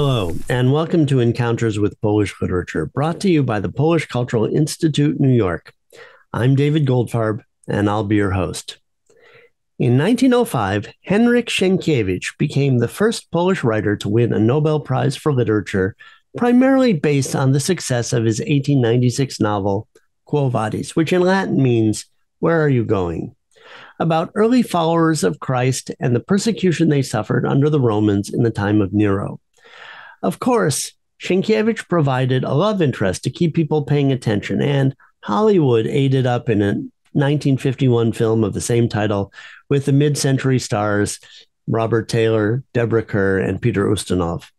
Hello, and welcome to Encounters with Polish Literature, brought to you by the Polish Cultural Institute, New York. I'm David Goldfarb, and I'll be your host. In 1905, Henryk Sienkiewicz became the first Polish writer to win a Nobel Prize for Literature, primarily based on the success of his 1896 novel, Quo Vadis, which in Latin means, Where Are You Going? about early followers of Christ and the persecution they suffered under the Romans in the time of Nero. Of course, Sienkiewicz provided a love interest to keep people paying attention, and Hollywood aided up in a 1951 film of the same title with the mid century stars Robert Taylor, Deborah Kerr, and Peter Ustinov.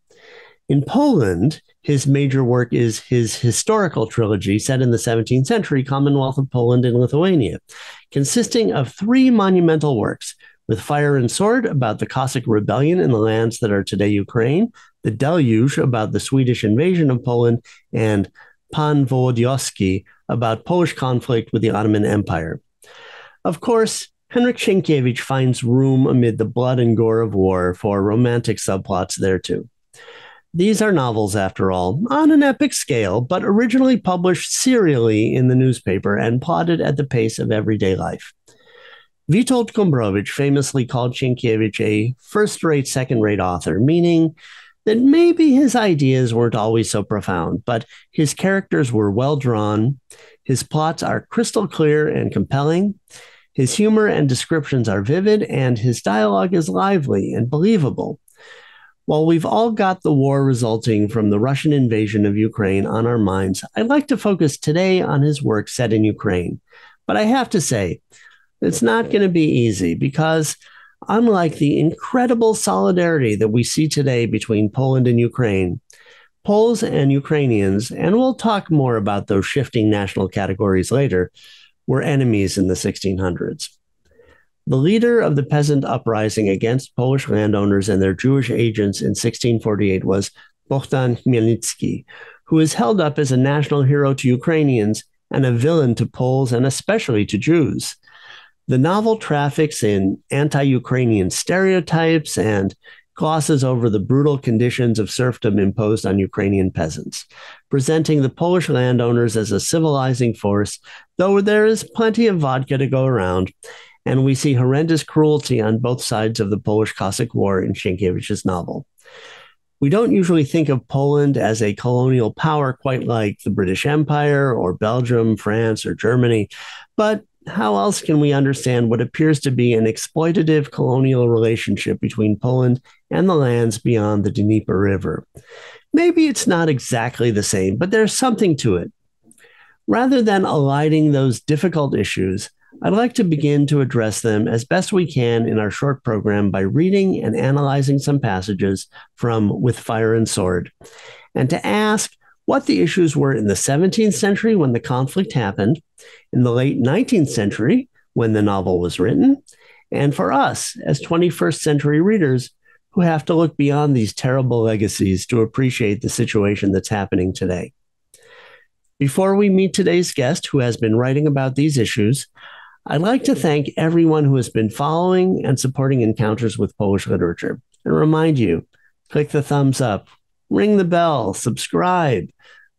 In Poland, his major work is his historical trilogy set in the 17th century Commonwealth of Poland and Lithuania, consisting of three monumental works with Fire and Sword about the Cossack rebellion in the lands that are today Ukraine, The Deluge about the Swedish invasion of Poland, and Pan Wołodyjowski about Polish conflict with the Ottoman Empire. Of course, Henryk Sienkiewicz finds room amid the blood and gore of war for romantic subplots there too. These are novels, after all, on an epic scale, but originally published serially in the newspaper and plotted at the pace of everyday life. Witold Gombrowicz famously called Sienkiewicz a first rate, second rate author, meaning that maybe his ideas weren't always so profound, but his characters were well drawn, his plots are crystal clear and compelling, his humor and descriptions are vivid, and his dialogue is lively and believable. While we've all got the war resulting from the Russian invasion of Ukraine on our minds, I'd like to focus today on his work set in Ukraine. But I have to say, it's not going to be easy because, unlike the incredible solidarity that we see today between Poland and Ukraine, Poles and Ukrainians, and we'll talk more about those shifting national categories later, were enemies in the 1600s. The leader of the peasant uprising against Polish landowners and their Jewish agents in 1648 was Bohdan Khmelnytsky, who is held up as a national hero to Ukrainians and a villain to Poles and especially to Jews. The novel traffics in anti Ukrainian stereotypes and glosses over the brutal conditions of serfdom imposed on Ukrainian peasants, presenting the Polish landowners as a civilizing force, though there is plenty of vodka to go around, and we see horrendous cruelty on both sides of the Polish Cossack War in Sienkiewicz's novel. We don't usually think of Poland as a colonial power quite like the British Empire or Belgium, France, or Germany, but how else can we understand what appears to be an exploitative colonial relationship between Poland and the lands beyond the Dnieper River? Maybe it's not exactly the same, but there's something to it. Rather than alighting those difficult issues, I'd like to begin to address them as best we can in our short program by reading and analyzing some passages from With Fire and Sword, and to ask what the issues were in the 17th century when the conflict happened, in the late 19th century when the novel was written, and for us as 21st century readers who have to look beyond these terrible legacies to appreciate the situation that's happening today. Before we meet today's guest, who has been writing about these issues, I'd like to thank everyone who has been following and supporting Encounters with Polish Literature and remind you click the thumbs up, ring the bell, subscribe,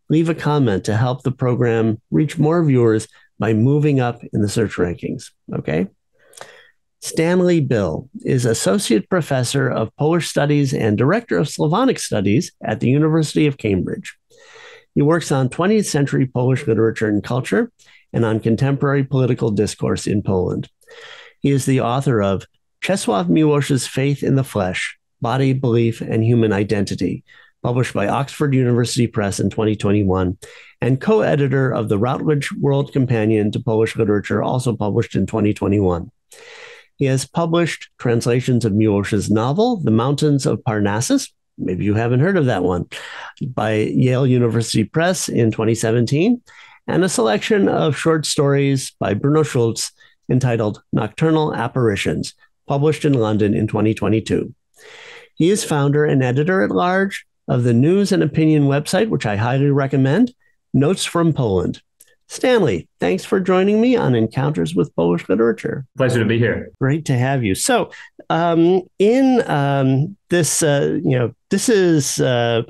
leave a comment to help the program reach more viewers by moving up in the search rankings. Okay. Stanley Bill is Associate Professor of Polish Studies and Director of Slavonic Studies at the University of Cambridge. He works on 20th century Polish literature and culture and on contemporary political discourse in Poland. He is the author of Czesław Miłosz's Faith in the Flesh Body, Belief, and Human Identity, published by Oxford University Press in 2021, and co editor of the Routledge World Companion to Polish Literature, also published in 2021. He has published translations of Miłosz's novel, The Mountains of Parnassus. Maybe you haven't heard of that one, by Yale University Press in 2017, and a selection of short stories by Bruno Schulz entitled Nocturnal Apparitions, published in London in 2022. He is founder and editor at large of the news and opinion website, which I highly recommend, Notes from Poland. Stanley, thanks for joining me on Encounters with Polish Literature. Pleasure to be here. Great to have you. So, um, in um, this, uh, you know, this is uh,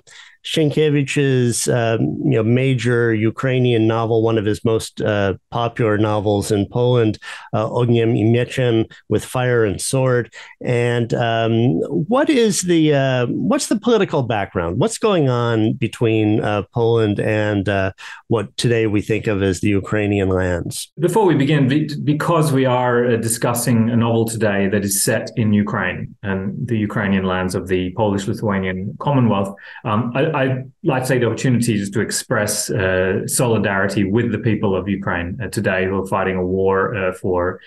Sienkiewicz's um, you know major Ukrainian novel, one of his most uh, popular novels in Poland, uh, Ogniem i Mieczem, with fire and sword. And um, what is the uh, what's the political background? What's going on between uh, Poland and uh, what today we think of as the Ukrainian lands? Before we begin, because we are uh, discussing a novel today that is set in Ukraine and the Ukrainian lands of the Polish-Lithuanian Commonwealth, um, I, I'd like to take the opportunity just to express uh, solidarity with the people of Ukraine uh, today who are fighting a war uh, for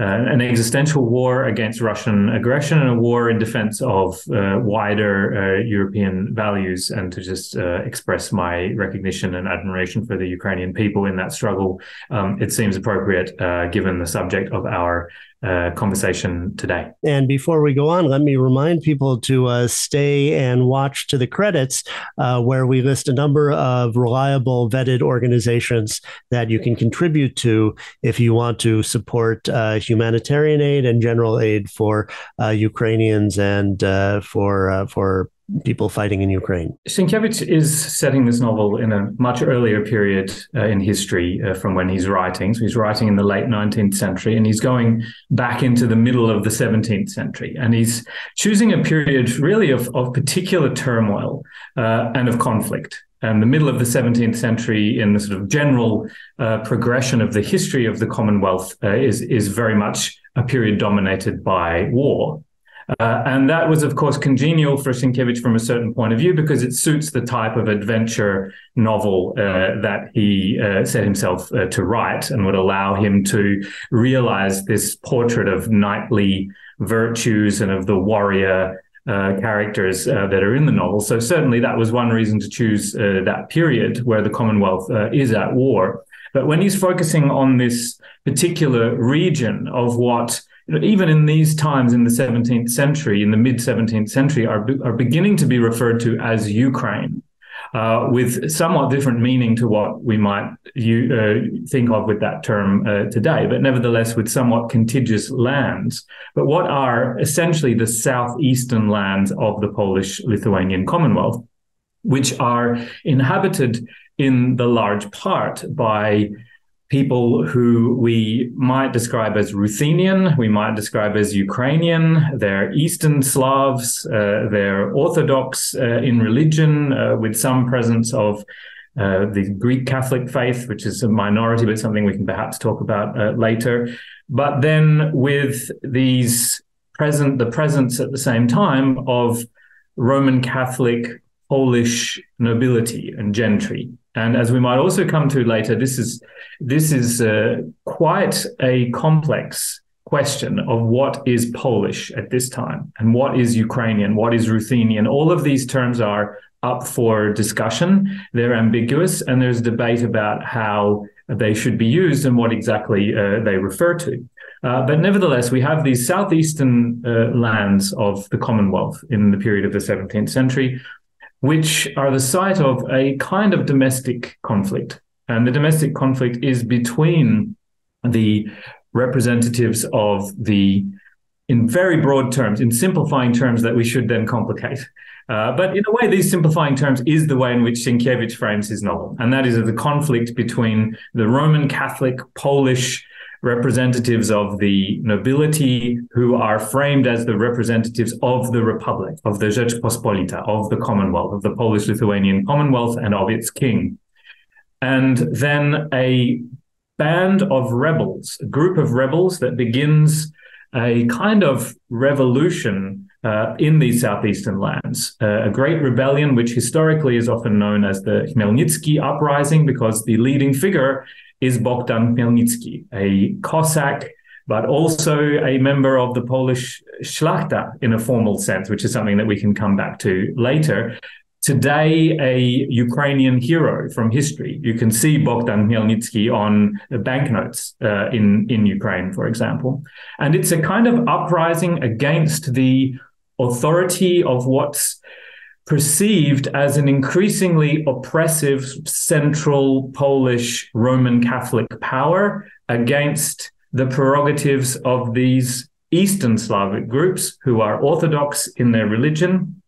uh, an existential war against Russian aggression and a war in defense of wider European values, and to just express my recognition and admiration for the Ukrainian people in that struggle. Um, it seems appropriate given the subject of our uh, conversation today. And before we go on, let me remind people to uh, stay and watch to the credits, uh, where we list a number of reliable, vetted organizations that you can contribute to if you want to support uh, humanitarian aid and general aid for uh, Ukrainians and uh, for for people fighting in Ukraine. Sienkiewicz is setting this novel in a much earlier period uh, in history uh, from when he's writing. So he's writing in the late 19th century and he's going back into the middle of the 17th century. And he's choosing a period really of, of particular turmoil uh, and of conflict. And the middle of the 17th century, in the sort of general uh, progression of the history of the Commonwealth, uh, is, is very much a period dominated by war. Uh, and that was, of course, congenial for Sienkiewicz from a certain point of view because it suits the type of adventure novel uh, that he uh, set himself uh, to write and would allow him to realize this portrait of knightly virtues and of the warrior uh, characters uh, that are in the novel. So, certainly, that was one reason to choose that period where the Commonwealth is at war. But when he's focusing on this particular region of what even in these times in the 17th century, in the mid 17th century, are, are beginning to be referred to as Ukraine. Uh, with somewhat different meaning to what we might you, uh, think of with that term uh, today, but nevertheless with somewhat contiguous lands. But what are essentially the southeastern lands of the Polish Lithuanian Commonwealth, which are inhabited in the large part by people who we might describe as Ruthenian, we might describe as Ukrainian. They're Eastern Slavs, uh, they're Orthodox uh, in religion, uh, with some presence of uh, the Greek Catholic faith, which is a minority, but something we can perhaps talk about uh, later. But then with these present, the presence at the same time of Roman Catholic Polish nobility and gentry. And as we might also come to later, this is this is uh, quite a complex question of what is Polish at this time and what is Ukrainian, what is Ruthenian. All of these terms are up for discussion. They're ambiguous, and there's debate about how they should be used and what exactly uh, they refer to. Uh, but nevertheless, we have these southeastern uh, lands of the Commonwealth in the period of the 17th century, which are the site of a kind of domestic conflict. And the domestic conflict is between the representatives of the, in very broad terms, in simplifying terms that we should then complicate. Uh, but in a way, these simplifying terms is the way in which Sienkiewicz frames his novel. And that is the conflict between the Roman Catholic, Polish, representatives of the nobility who are framed as the representatives of the Republic, of the Rzeczpospolita, of the Commonwealth, of the Polish Lithuanian Commonwealth, and of its king. And then a band of rebels, a group of rebels that begins a kind of revolution uh, in these southeastern lands. Uh, a great rebellion, which historically is often known as the Khmelnytsky uprising, because the leading figure is Bogdan Khmelnytsky, a Cossack, but also a member of the Polish Szlachta in a formal sense, which is something that we can come back to later. Today, a Ukrainian hero from history. You can see Bogdan Khmelnytsky on banknotes uh, in, in Ukraine, for example. And it's a kind of uprising against the authority of what's perceived as an increasingly oppressive central Polish Roman Catholic power against the prerogatives of these Eastern Slavic groups who are Orthodox in their religion.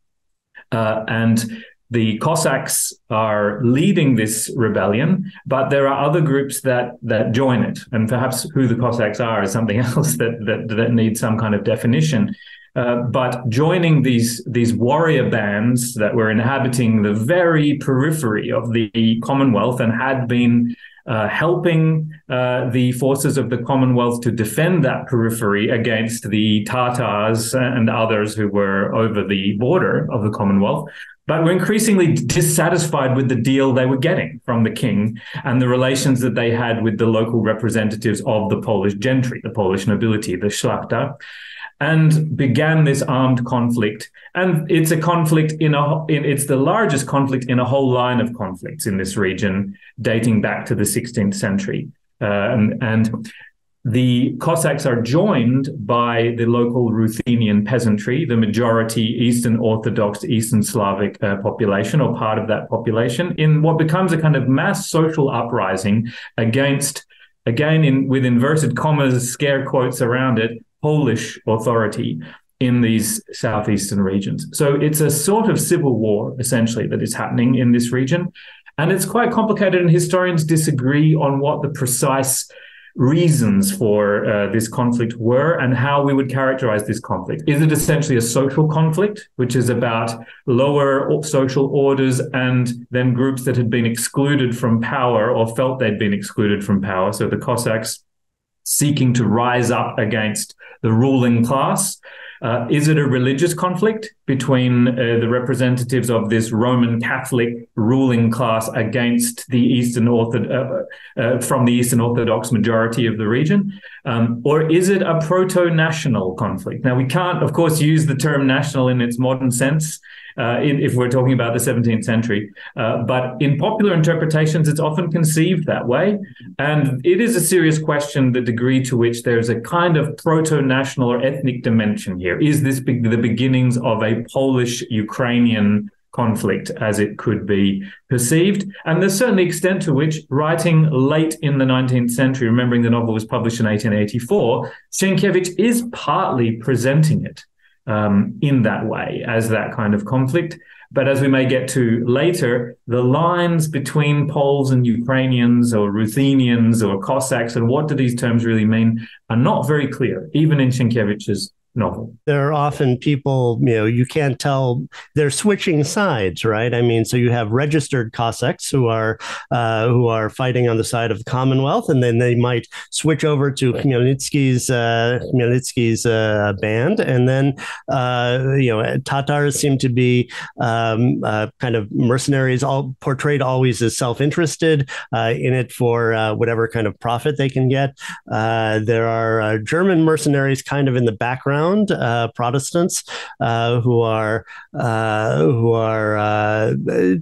Uh, and the Cossacks are leading this rebellion, but there are other groups that that join it. And perhaps who the Cossacks are is something else that that, that needs some kind of definition. Uh, but joining these these warrior bands that were inhabiting the very periphery of the Commonwealth and had been uh, helping uh, the forces of the Commonwealth to defend that periphery against the Tatars and others who were over the border of the Commonwealth. But were increasingly dissatisfied with the deal they were getting from the king and the relations that they had with the local representatives of the Polish gentry, the Polish nobility, the Szlachta and began this armed conflict. And it's a conflict in a in, it's the largest conflict in a whole line of conflicts in this region, dating back to the 16th century. And, and the Cossacks are joined by the local Ruthenian peasantry, the majority Eastern Orthodox, Eastern Slavic uh, population, or part of that population, in what becomes a kind of mass social uprising against, again, in with inverted commas, scare quotes around it, Polish authority in these southeastern regions. So it's a sort of civil war, essentially, that is happening in this region. And it's quite complicated, and historians disagree on what the precise reasons for uh, this conflict were and how we would characterize this conflict. Is it essentially a social conflict, which is about lower social orders and then groups that had been excluded from power or felt they'd been excluded from power? So the Cossacks seeking to rise up against the ruling class. Uh, is it a religious conflict between uh, the representatives of this Roman Catholic ruling class against the Eastern Orthodox uh, uh, from the Eastern Orthodox majority of the region, um, or is it a proto-national conflict? Now we can't, of course, use the term national in its modern sense uh, if we're talking about the 17th century. Uh, but in popular interpretations, it's often conceived that way. And it is a serious question the degree to which there's a kind of proto national or ethnic dimension here. Is this be- the beginnings of a Polish Ukrainian conflict as it could be perceived. And there's certainly extent to which writing late in the 19th century, remembering the novel was published in 1884, Sienkiewicz is partly presenting it um, in that way as that kind of conflict. But as we may get to later, the lines between Poles and Ukrainians or Ruthenians or Cossacks and what do these terms really mean are not very clear, even in Sienkiewicz's novel. There are often people, you know, you can't tell they're switching sides, right? I mean, so you have registered Cossacks who are uh, who are fighting on the side of the Commonwealth, and then they might switch over to Khmelnytsky's uh, Khmelnytsky's uh, band, and then uh, you know, Tatars seem to be um, uh, kind of mercenaries, all portrayed always as self-interested, uh, in it for uh, whatever kind of profit they can get. there are German mercenaries kind of in the background around uh, Protestants uh, who are uh, who are uh,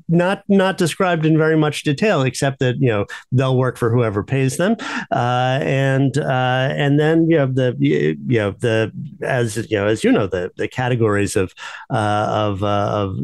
not not described in very much detail, except that you know they'll work for whoever pays them, uh, and and then you know the you know the as you know as you know the the categories of of of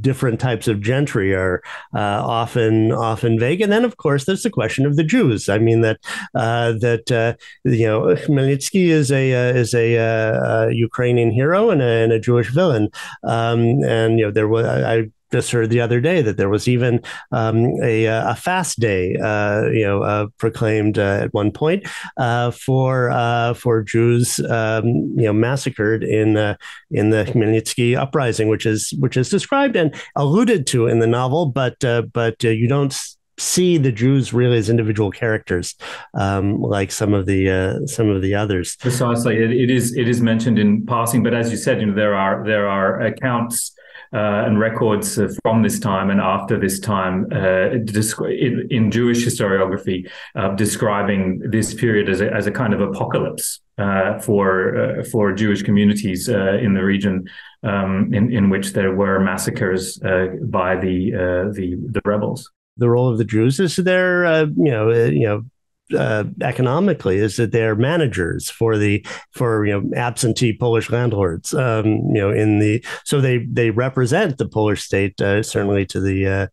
different types of gentry are often often vague, and then of course there's the question of the Jews. I mean that that you know Khmelnytsky is a is a a Ukrainian hero and a, and a Jewish villain. Um, and you know, there was I, just heard the other day that there was even um, a, a, fast day, uh, you know, uh, proclaimed uh, at one point uh, for uh, for Jews, um, you know, massacred in uh, in the Khmelnytsky uprising, which is which is described and alluded to in the novel, but but you don't see the Jews really as individual characters, um, like some of the uh, some of the others. Precisely, it, it is it is mentioned in passing, but as you said, you know there are there are accounts. Uh, and records uh, from this time and after this time uh, in, in, Jewish historiography uh, describing this period as a, as a kind of apocalypse uh, for for Jewish communities in the region um, in, in which there were massacres by the the the rebels the role of the Jews? Is there, uh, you know, uh, you know, uh, economically is that they're managers for the for you know absentee Polish landlords. Um, you know, in the so they they represent the Polish state uh, certainly to the uh,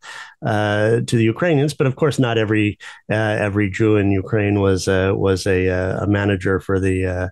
uh, to the Ukrainians, but of course not every uh, every Jew in Ukraine was was a, a manager for the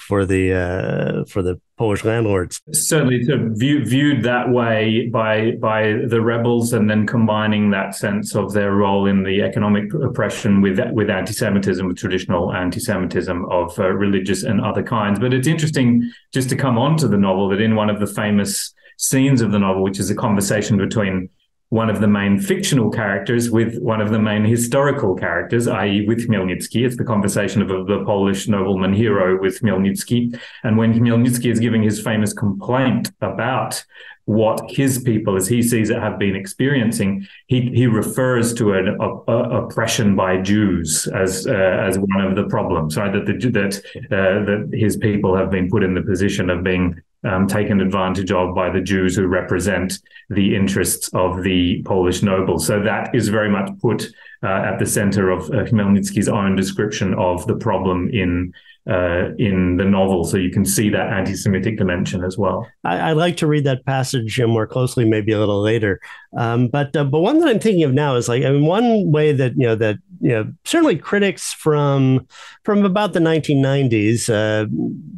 for the uh, for the Polish landlords. Certainly, to view, viewed that way by by the rebels, and then combining that sense of their role in the economic oppression with with anti-Semitism, with traditional anti-Semitism of uh, religious and other kinds. But it's interesting just to come on to the novel that in one of the famous scenes of the novel, which is a conversation between one of the main fictional characters with one of the main historical characters, i.e., with Khmelnytsky. It's the conversation of the Polish nobleman hero with Khmelnytsky. And when Khmelnytsky is giving his famous complaint about what his people, as he sees it, have been experiencing, he, he refers to an a, a oppression by Jews as uh, as one of the problems, right? That the, that uh, that his people have been put in the position of being um, taken advantage of by the Jews who represent the interests of the Polish nobles. So that is very much put uh, at the center of uh, Khmelnytsky's own description of the problem in uh, in the novel. So you can see that anti-Semitic dimension as well. I, would like to read that passage more closely, maybe a little later. Um, but uh, but one that I'm thinking of now is like I mean one way that you know that you know, certainly critics from from about the 1990s, uh,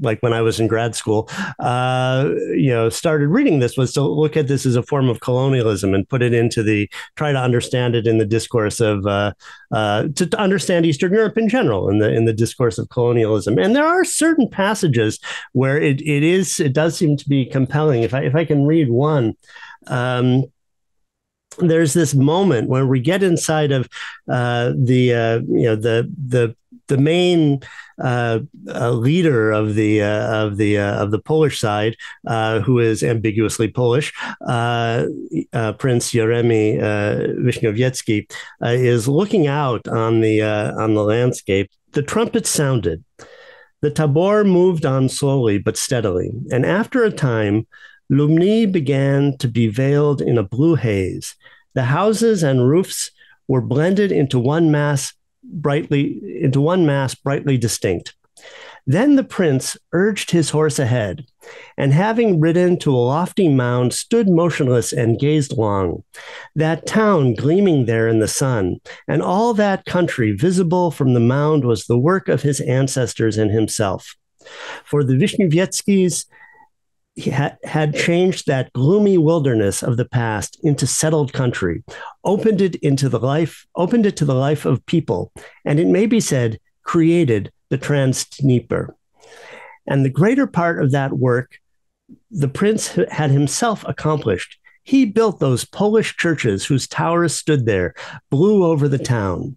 like when I was in grad school, uh, you know, started reading this was to look at this as a form of colonialism and put it into the try to understand it in the discourse of uh, uh to, to, understand Eastern Europe in general in the in the discourse of colonialism. And there are certain passages where it it is it does seem to be compelling. If I if I can read one. Um, there's this moment when we get inside of uh, the uh, you know the the the main uh, uh leader of the uh, of the uh, of the Polish side, who is ambiguously Polish, Prince Yeremy Vishniowiecki, is looking out on the on the landscape. The trumpet sounded. The tabor moved on slowly but steadily, and after a time, Lubni began to be veiled in a blue haze. The houses and roofs were blended into one mass brightly into one mass brightly distinct. Then the prince urged his horse ahead, and having ridden to a lofty mound, stood motionless and gazed long. That town gleaming there in the sun, and all that country visible from the mound was the work of his ancestors and himself. For the Vishniowieczkis, ha- had changed that gloomy wilderness of the past into settled country, opened it into the life, opened it to the life of people, and it may be said created the Trans Dnieper. And the greater part of that work, the prince had himself accomplished. He built those Polish churches whose towers stood there, blue over the town.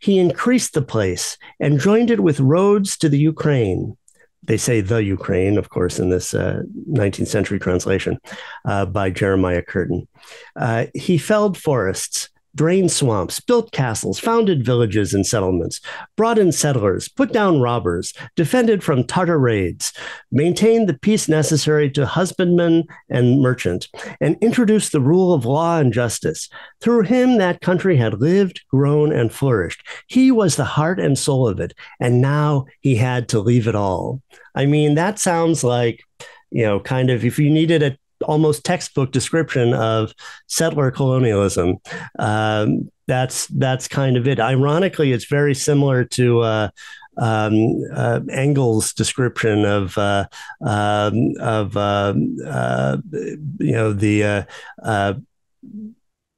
He increased the place and joined it with roads to the Ukraine they say the Ukraine, of course, in this uh, 19th century translation uh, by Jeremiah Curtin. Uh, he felled forests, drained swamps, built castles, founded villages and settlements, brought in settlers, put down robbers, defended from Tartar raids, maintained the peace necessary to husbandman and merchant, and introduced the rule of law and justice. Through him, that country had lived, grown, and flourished. He was the heart and soul of it, and now he had to leave it all. I mean, that sounds like you know, kind of if you needed a almost textbook description of settler colonialism. Um, that's that's kind of it. Ironically, it's very similar to uh, um, uh, Engels' description of uh, um, of um, uh, you know the uh, uh,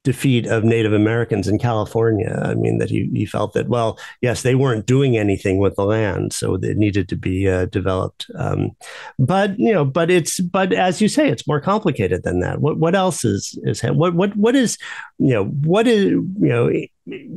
defeat of Native Americans in California. I mean, that he, he felt that, well, yes, they weren't doing anything with the land, so it needed to be uh, developed. Um, but, you know, but it's, but as you say, it's more complicated than that. What, what else is, is, what, what, what is, you know, what is, you know,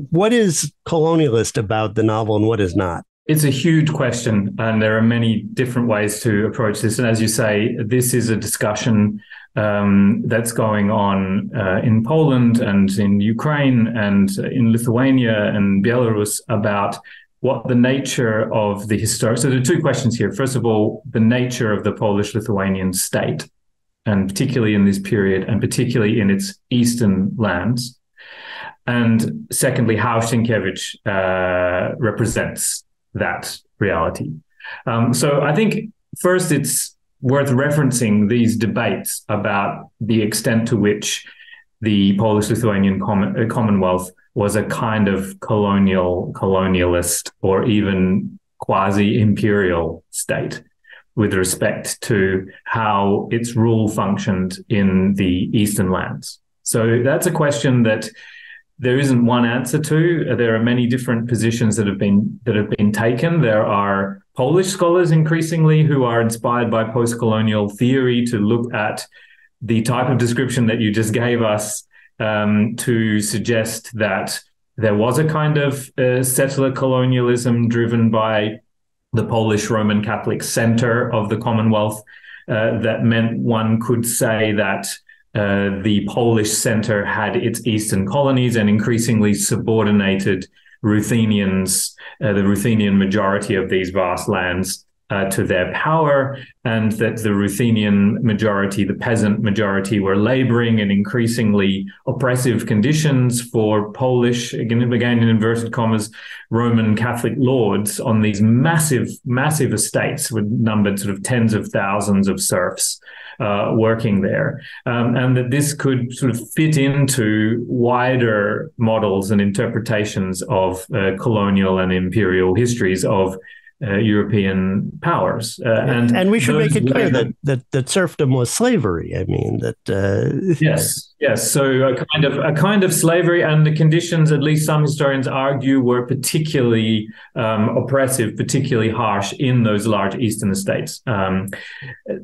what is colonialist about the novel and what is not? It's a huge question, and there are many different ways to approach this. And as you say, this is a discussion um, that's going on uh, in Poland and in Ukraine and in Lithuania and Belarus about what the nature of the historic. So there are two questions here. First of all, the nature of the Polish Lithuanian state, and particularly in this period, and particularly in its eastern lands. and secondly, how Sienkiewicz uh, represents that reality. Um, so I think first it's worth referencing these debates about the extent to which the Polish-Lithuanian common, uh, Commonwealth was a kind of colonial, colonialist, or even quasi-imperial state with respect to how its rule functioned in the eastern lands. So that's a question that there isn't one answer to. There are many different positions that have been that have been taken. There are Polish scholars increasingly who are inspired by post-colonial theory to look at the type of description that you just gave us um, to suggest that there was a kind of uh, settler colonialism driven by the Polish Roman Catholic center of the Commonwealth. Uh, that meant one could say that uh, the Polish center had its eastern colonies and increasingly subordinated Ruthenians, uh, the Ruthenian majority of these vast lands, uh, to their power, and that the Ruthenian majority, the peasant majority, were laboring in increasingly oppressive conditions for Polish, again, again in inverted commas, Roman Catholic lords on these massive, massive estates with numbered sort of tens of thousands of serfs uh, working there, um, and that this could sort of fit into wider models and interpretations of uh, colonial and imperial histories of uh, European powers. Uh, and and we should make it clear that, that that serfdom was slavery. I mean that. Uh... Yes, yes. So a kind of a kind of slavery, and the conditions, at least some historians argue, were particularly um, oppressive, particularly harsh in those large eastern estates. Um,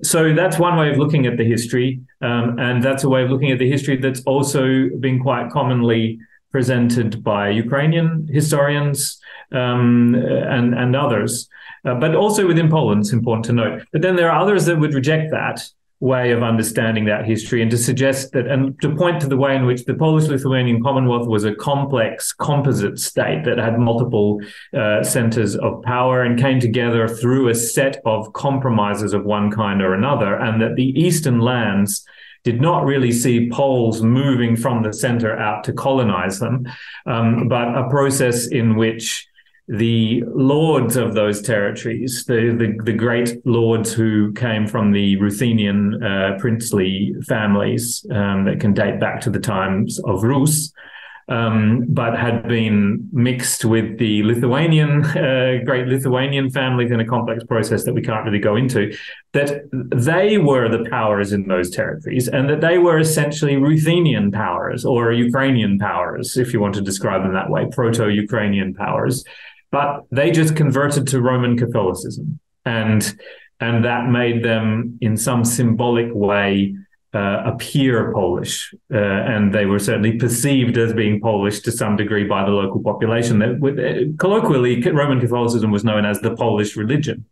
so that's one way of looking at the history, um, and that's a way of looking at the history that's also been quite commonly presented by Ukrainian historians um, and and others, uh, but also within Poland. It's important to note. But then there are others that would reject that way of understanding that history and to suggest that and to point to the way in which the Polish-Lithuanian Commonwealth was a complex composite state that had multiple uh, centers of power and came together through a set of compromises of one kind or another and that the eastern lands did not really see Poles moving from the center out to colonize them, um, but a process in which the lords of those territories, the, the, the, great lords who came from the Ruthenian uh, princely families um, that can date back to the times of Rus, um, but had been mixed with the Lithuanian, uh, great Lithuanian families in a complex process that we can't really go into, that they were the powers in those territories and that they were essentially Ruthenian powers or Ukrainian powers, if you want to describe them that way, proto Ukrainian powers. But they just converted to Roman Catholicism. And, and that made them, in some symbolic way, uh, appear Polish, uh, and they were certainly perceived as being Polish to some degree by the local population. That, uh, colloquially, Roman Catholicism was known as the Polish religion.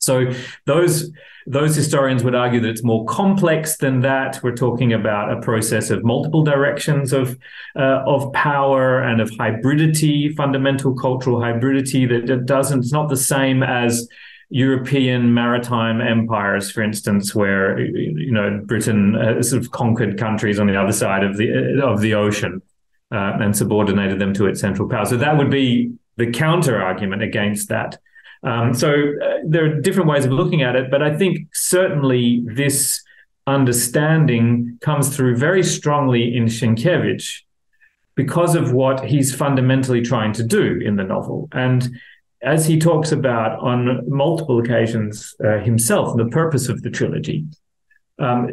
So those those historians would argue that it's more complex than that. We're talking about a process of multiple directions of uh, of power and of hybridity, fundamental cultural hybridity that, that doesn't. It's not the same as European maritime empires, for instance, where you know Britain uh, sort of conquered countries on the other side of the of the ocean uh, and subordinated them to its central power. So that would be the counter argument against that. Um, so uh, there are different ways of looking at it, but I think certainly this understanding comes through very strongly in Sienkiewicz because of what he's fundamentally trying to do in the novel. And as he talks about on multiple occasions uh, himself, the purpose of the trilogy, um,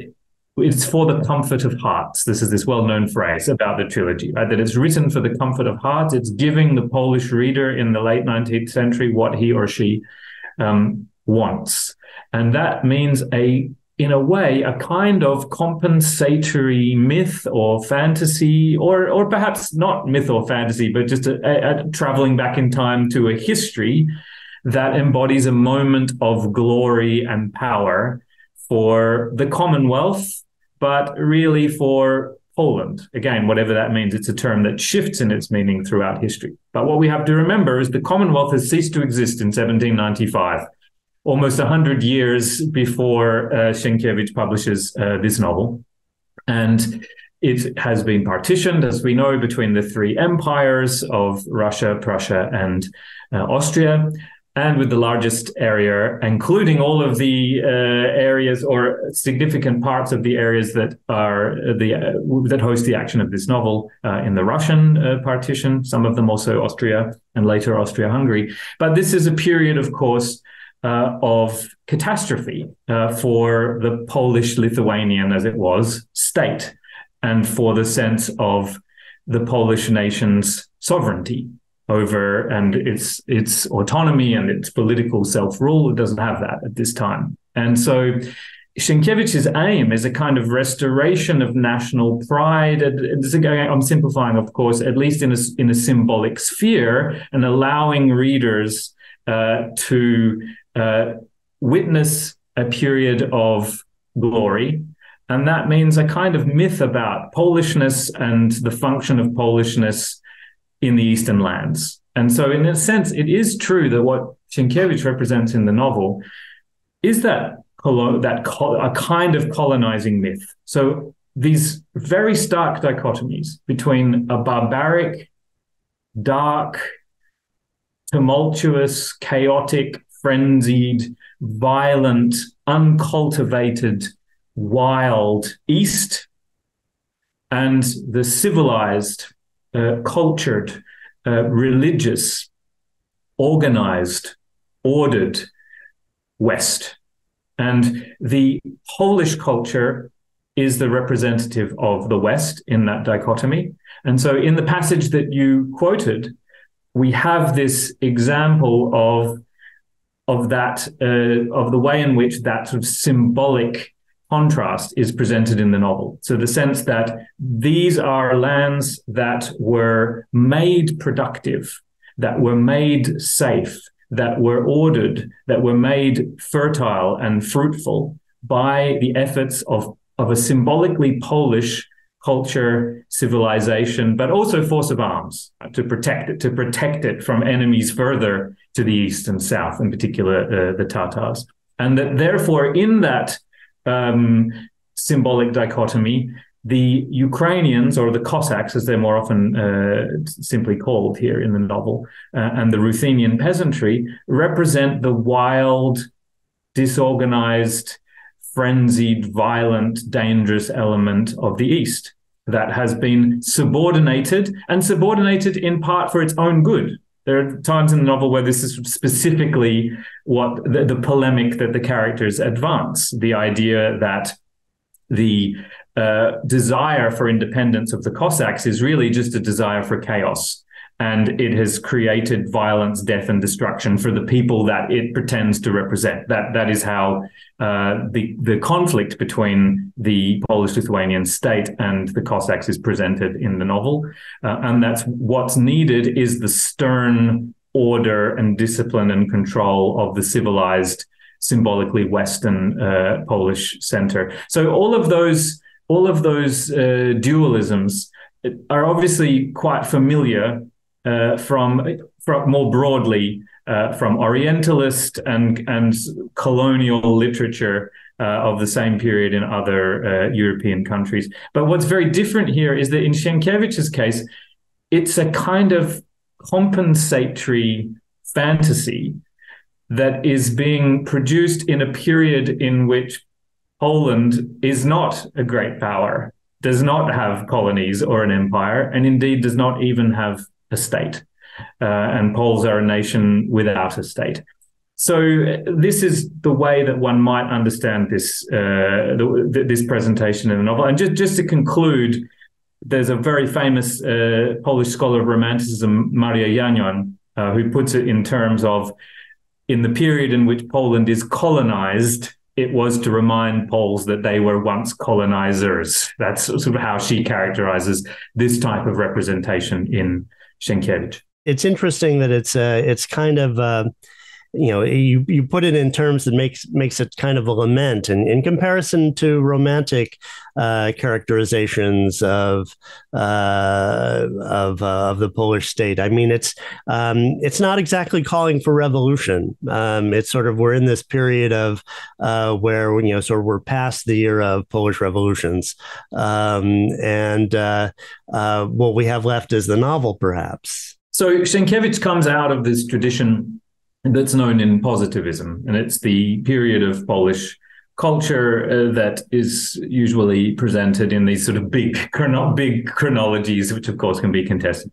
it's for the comfort of hearts. This is this well-known phrase about the trilogy, right? That it's written for the comfort of hearts. It's giving the Polish reader in the late 19th century what he or she um, wants, and that means a in a way, a kind of compensatory myth or fantasy, or or perhaps not myth or fantasy, but just a, a, a traveling back in time to a history that embodies a moment of glory and power for the Commonwealth, but really for Poland. Again, whatever that means, it's a term that shifts in its meaning throughout history. But what we have to remember is the Commonwealth has ceased to exist in 1795 almost 100 years before uh, Sienkiewicz publishes uh, this novel. And it has been partitioned, as we know, between the three empires of Russia, Prussia, and uh, Austria and with the largest area, including all of the uh, areas or significant parts of the areas that are the uh, that host the action of this novel uh, in the Russian uh, partition. Some of them also Austria and later Austria-Hungary. But this is a period, of course. Uh, of catastrophe uh, for the Polish Lithuanian, as it was, state, and for the sense of the Polish nation's sovereignty over and its its autonomy and its political self rule. It doesn't have that at this time, and so. Sienkiewicz's aim is a kind of restoration of national pride. I'm simplifying, of course, at least in a, in a symbolic sphere, and allowing readers uh, to uh, witness a period of glory. And that means a kind of myth about Polishness and the function of Polishness in the Eastern lands. And so, in a sense, it is true that what Sienkiewicz represents in the novel is that that a kind of colonizing myth. So these very stark dichotomies between a barbaric, dark, tumultuous, chaotic, frenzied, violent, uncultivated, wild East and the civilized, uh, cultured, uh, religious, organized, ordered West. And the Polish culture is the representative of the West in that dichotomy. And so in the passage that you quoted, we have this example of of that uh, of the way in which that sort of symbolic contrast is presented in the novel. So the sense that these are lands that were made productive, that were made safe, that were ordered, that were made fertile and fruitful by the efforts of, of a symbolically Polish culture, civilization, but also force of arms to protect it, to protect it from enemies further to the east and south, in particular uh, the Tatars. And that therefore, in that um, symbolic dichotomy, the Ukrainians, or the Cossacks, as they're more often uh, simply called here in the novel, uh, and the Ruthenian peasantry represent the wild, disorganized, frenzied, violent, dangerous element of the East that has been subordinated and subordinated in part for its own good. There are times in the novel where this is specifically what the, the polemic that the characters advance the idea that the uh, desire for independence of the Cossacks is really just a desire for chaos and it has created violence, death, and destruction for the people that it pretends to represent. That that is how uh, the the conflict between the Polish-Lithuanian state and the Cossacks is presented in the novel, uh, and that's what's needed is the stern order and discipline and control of the civilized, symbolically Western uh, Polish center. So all of those all of those uh, dualisms are obviously quite familiar uh, from from more broadly uh, from Orientalist and and colonial literature uh, of the same period in other uh, European countries. But what's very different here is that in Sienkiewicz's case, it's a kind of compensatory fantasy that is being produced in a period in which Poland is not a great power, does not have colonies or an empire, and indeed does not even have a state, uh, and Poles are a nation without a state. So this is the way that one might understand this uh, the, this presentation in the novel. And just just to conclude, there's a very famous uh, Polish scholar of Romanticism, Maria Janion, uh, who puts it in terms of in the period in which Poland is colonized, it was to remind Poles that they were once colonizers. That's sort of how she characterizes this type of representation in It's interesting that it's uh, it's kind of uh, you know, you, you put it in terms that makes makes it kind of a lament. And in comparison to romantic uh, characterizations of uh, of uh, of the Polish state, I mean, it's um, it's not exactly calling for revolution. Um, it's sort of we're in this period of uh, where you know, sort of we're past the era of Polish revolutions, um, and uh, uh, what we have left is the novel, perhaps. So Sienkiewicz comes out of this tradition that's known in positivism, and it's the period of Polish culture uh, that is usually presented in these sort of big, chrono- big chronologies, which of course can be contested.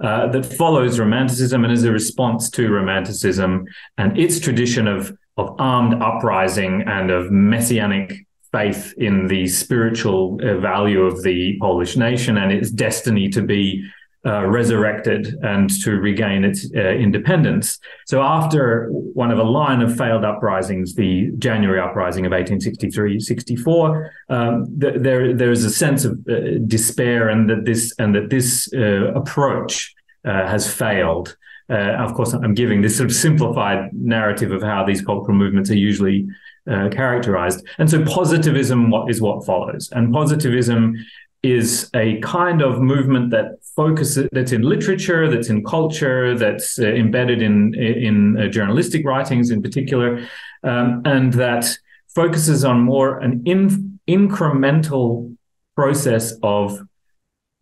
Uh, that follows Romanticism and is a response to Romanticism and its tradition of of armed uprising and of messianic faith in the spiritual uh, value of the Polish nation and its destiny to be uh, resurrected and to regain its uh, independence. So, after one of a line of failed uprisings, the January uprising of 1863 64, um, th- there, there is a sense of uh, despair and that this, and that this uh, approach uh, has failed. Uh, of course, I'm giving this sort of simplified narrative of how these cultural movements are usually characterized. And so, positivism what is what follows. And positivism is a kind of movement that focuses that's in literature, that's in culture, that's uh, embedded in in uh, journalistic writings in particular, um, and that focuses on more an in, incremental process of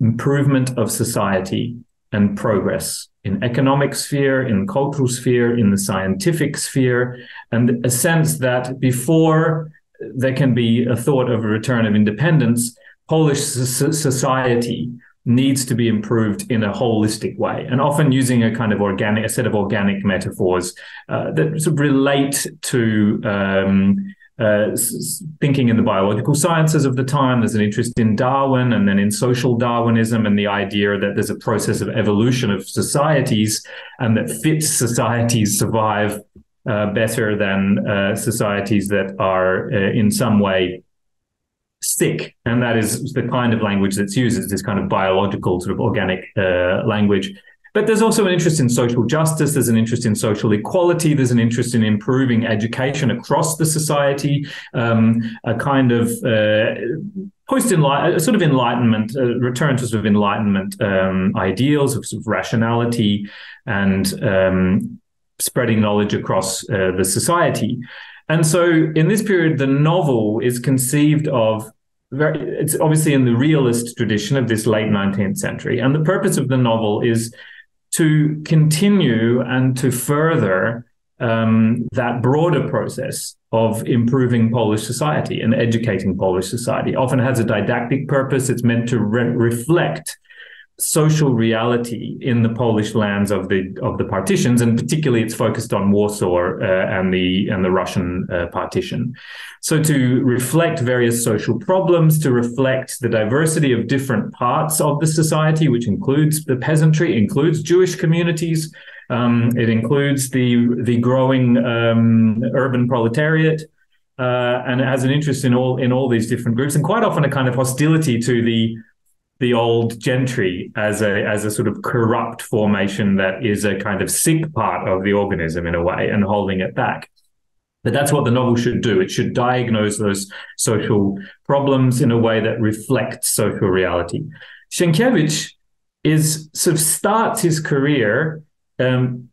improvement of society and progress in economic sphere, in cultural sphere, in the scientific sphere, and a sense that before there can be a thought of a return of independence, Polish society needs to be improved in a holistic way, and often using a kind of organic, a set of organic metaphors uh, that sort of relate to. Um, uh, thinking in the biological sciences of the time. There's an interest in Darwin and then in social Darwinism and the idea that there's a process of evolution of societies and that fit societies survive uh, better than uh, societies that are uh, in some way sick, and that is the kind of language that's used. It's this kind of biological, sort of organic uh, language. But there's also an interest in social justice. There's an interest in social equality. There's an interest in improving education across the society. Um, a kind of uh, post enlightenment, a sort of enlightenment, uh, return to sort of enlightenment um, ideals of, sort of rationality and um, spreading knowledge across uh, the society. And so in this period, the novel is conceived of very, it's obviously in the realist tradition of this late 19th century. And the purpose of the novel is to continue and to further um, that broader process of improving Polish society and educating Polish society. Often has a didactic purpose. It's meant to re- reflect social reality in the Polish lands of the of the partitions, and particularly it's focused on Warsaw uh, and the and the Russian uh, partition. So to reflect various social problems, to reflect the diversity of different parts of the society, which includes the peasantry, includes Jewish communities, um, it includes the the growing um, urban proletariat. Uh, and it has an interest in all in all these different groups, and quite often a kind of hostility to the the old gentry as a as a sort of corrupt formation that is a kind of sick part of the organism in a way and holding it back. But that's what the novel should do. It should diagnose those social problems in a way that reflects social reality. Sienkiewicz is sort of starts his career um,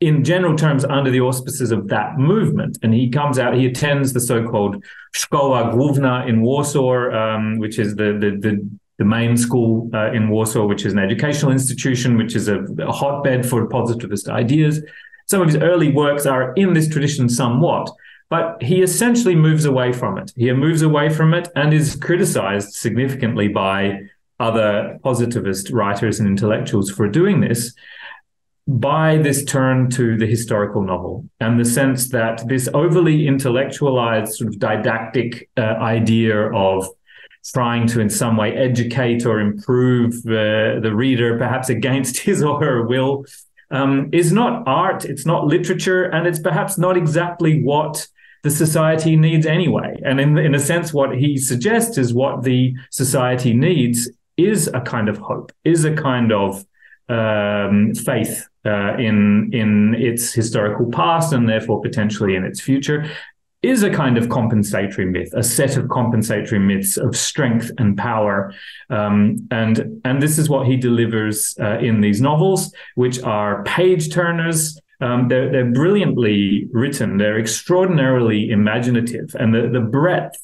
in general terms under the auspices of that movement. And he comes out, he attends the so-called Szkoła Główna in Warsaw, um, which is the, the, the the main school uh, in Warsaw, which is an educational institution, which is a, a, hotbed for positivist ideas. Some of his early works are in this tradition somewhat, but he essentially moves away from it. He moves away from it and is criticized significantly by other positivist writers and intellectuals for doing this by this turn to the historical novel and the sense that this overly intellectualized sort of didactic uh, idea of trying to in some way educate or improve uh, the reader, perhaps against his or her will, um, is not art, it's not literature, and it's perhaps not exactly what the society needs anyway. And in, in a sense, what he suggests is what the society needs is a kind of hope, is a kind of um, faith uh, in in its historical past and therefore potentially in its future is a kind of compensatory myth, a set of compensatory myths of strength and power, um, and and this is what he delivers uh, in these novels, which are page turners. Um, they're, they're brilliantly written. They're extraordinarily imaginative, and the the breadth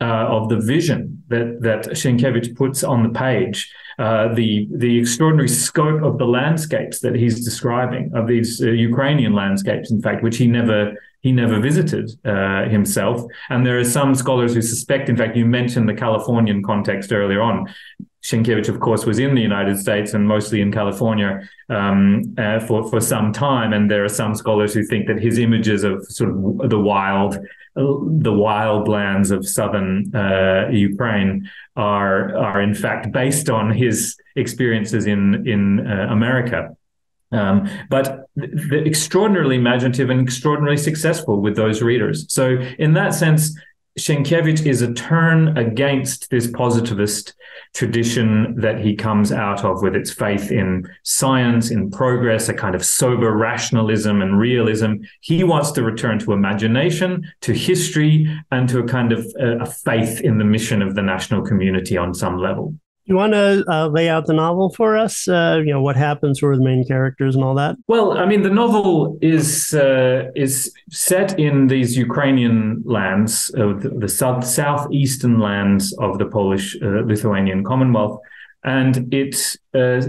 uh, of the vision that that Sienkiewicz puts on the page, uh, the the extraordinary scope of the landscapes that he's describing of these uh, Ukrainian landscapes, in fact, which he never he never visited uh, himself. And there are some scholars who suspect, in fact, you mentioned the Californian context earlier on. Sienkiewicz, of course, was in the United States and mostly in California um, uh, for for some time. And there are some scholars who think that his images of sort of the wild, the wild lands of southern uh, Ukraine are are in fact based on his experiences in in uh, America. Um, but the extraordinarily imaginative and extraordinarily successful with those readers. So in that sense, Sienkiewicz is a turn against this positivist tradition that he comes out of with its faith in science, in progress, a kind of sober rationalism and realism. He wants to return to imagination, to history, and to a kind of a, a faith in the mission of the national community on some level. You want to uh, lay out the novel for us? Uh, you know what happens, who are the main characters, and all that. Well, I mean, the novel is uh, is set in these Ukrainian lands, uh, the, the south southeastern lands of the Polish uh, Lithuanian Commonwealth, and it uh,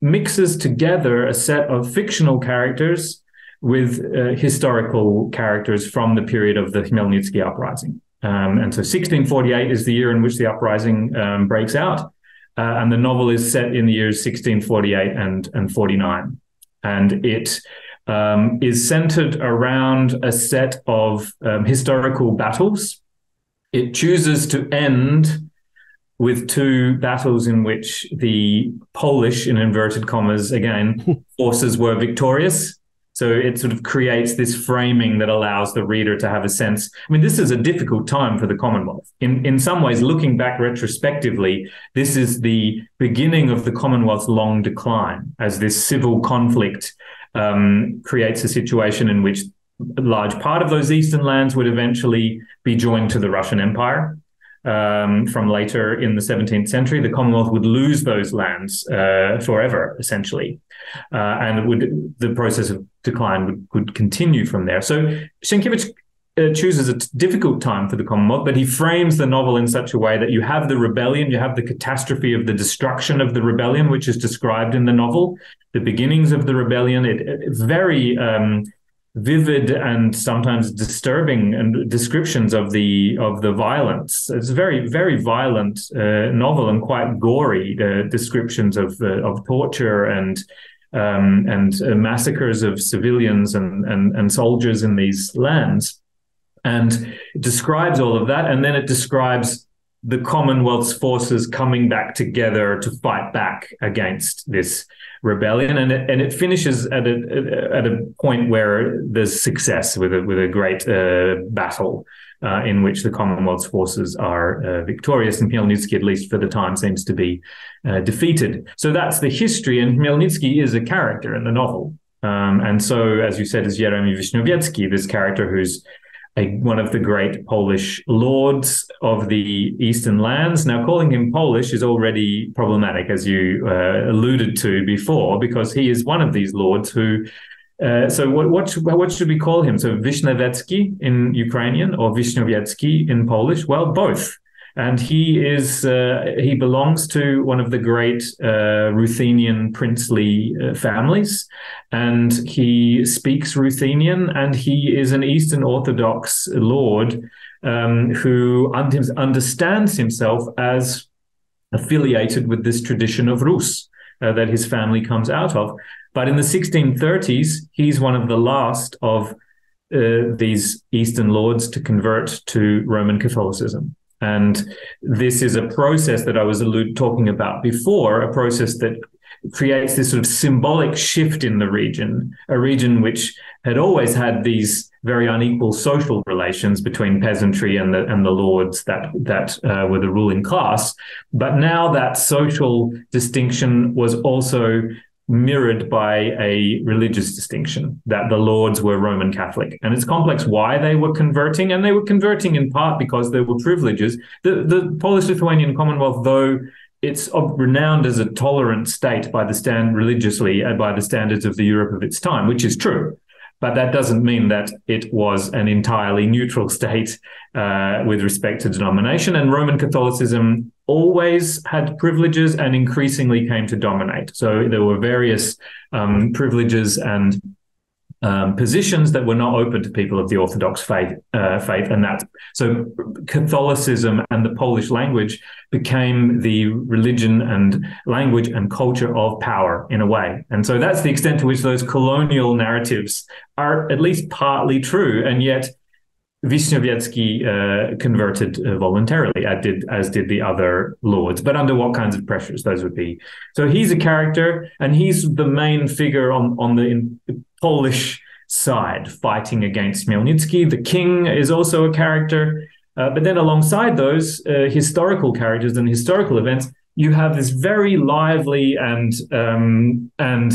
mixes together a set of fictional characters with historical characters from the period of the Khmelnytsky uprising. Um, and so 1648 is the year in which the uprising um, breaks out. Uh, and the novel is set in the years 1648 and, and 49. And it um, is centered around a set of um, historical battles. It chooses to end with two battles in which the Polish, in inverted commas, again, forces were victorious. So it sort of creates this framing that allows the reader to have a sense. I mean, this is a difficult time for the Commonwealth. In in some ways, looking back retrospectively, this is the beginning of the Commonwealth's long decline as this civil conflict um, creates a situation in which a large part of those eastern lands would eventually be joined to the Russian Empire um, from later in the 17th century, the Commonwealth would lose those lands uh, forever, essentially, uh, and would the process of decline would, would continue from there. So Sienkiewicz uh, chooses a t- difficult time for the Commonwealth, but he frames the novel in such a way that you have the rebellion, you have the catastrophe of the destruction of the rebellion, which is described in the novel, the beginnings of the rebellion. It, it's very um, vivid and sometimes disturbing and descriptions of the of the violence. It's a very very violent uh, novel and quite gory uh, descriptions of uh, of torture and um, and uh, massacres of civilians and, and and soldiers in these lands. And it describes all of that, and then it describes the Commonwealth's forces coming back together to fight back against this rebellion, and it, and it finishes at a at a point where there's success with a with a great uh, battle uh, in which the Commonwealth's forces are uh, victorious, and Khmelnytsky, at least for the time, seems to be uh, defeated. So that's the history, and Khmelnytsky is a character in the novel. Um, and so, as you said, is Jeremy Wiśniowiecki, this character who's a, one of the great Polish lords of the Eastern lands. Now, calling him Polish is already problematic, as you uh, alluded to before, because he is one of these lords who. Uh, so, what, what, what should we call him? So, Vishnevetsky in Ukrainian or Wiśniowiecki in Polish? Well, both and he is uh, he belongs to one of the great uh, Ruthenian princely uh, families, and he speaks Ruthenian, and he is an Eastern Orthodox lord um, who un- understands himself as affiliated with this tradition of Rus uh, that his family comes out of. But in the 1630s, he's one of the last of uh, these Eastern lords to convert to Roman Catholicism. And this is a process that I was talking about before, a process that creates this sort of symbolic shift in the region, a region which had always had these very unequal social relations between peasantry and the and the lords that that uh, were the ruling class. But now that social distinction was also mirrored by a religious distinction that the lords were Roman Catholic. And it's complex why they were converting, and they were converting in part because there were privileges. The, the Polish Lithuanian Commonwealth, though it's renowned as a tolerant state by the stand religiously and by the standards of the Europe of its time, which is true. But that doesn't mean that it was an entirely neutral state uh, with respect to denomination. And Roman Catholicism always had privileges and increasingly came to dominate. So there were various um, privileges and um, positions that were not open to people of the Orthodox faith, uh, faith, and that so Catholicism and the Polish language became the religion and language and culture of power in a way, and so that's the extent to which those colonial narratives are at least partly true, and yet Wiśniowiecki uh, converted uh, voluntarily, as did, as did the other lords, but under what kinds of pressures those would be. So he's a character, and he's the main figure on on the Polish side fighting against Khmelnytsky. The king is also a character, uh, but then alongside those uh, historical characters and historical events, you have this very lively and um, and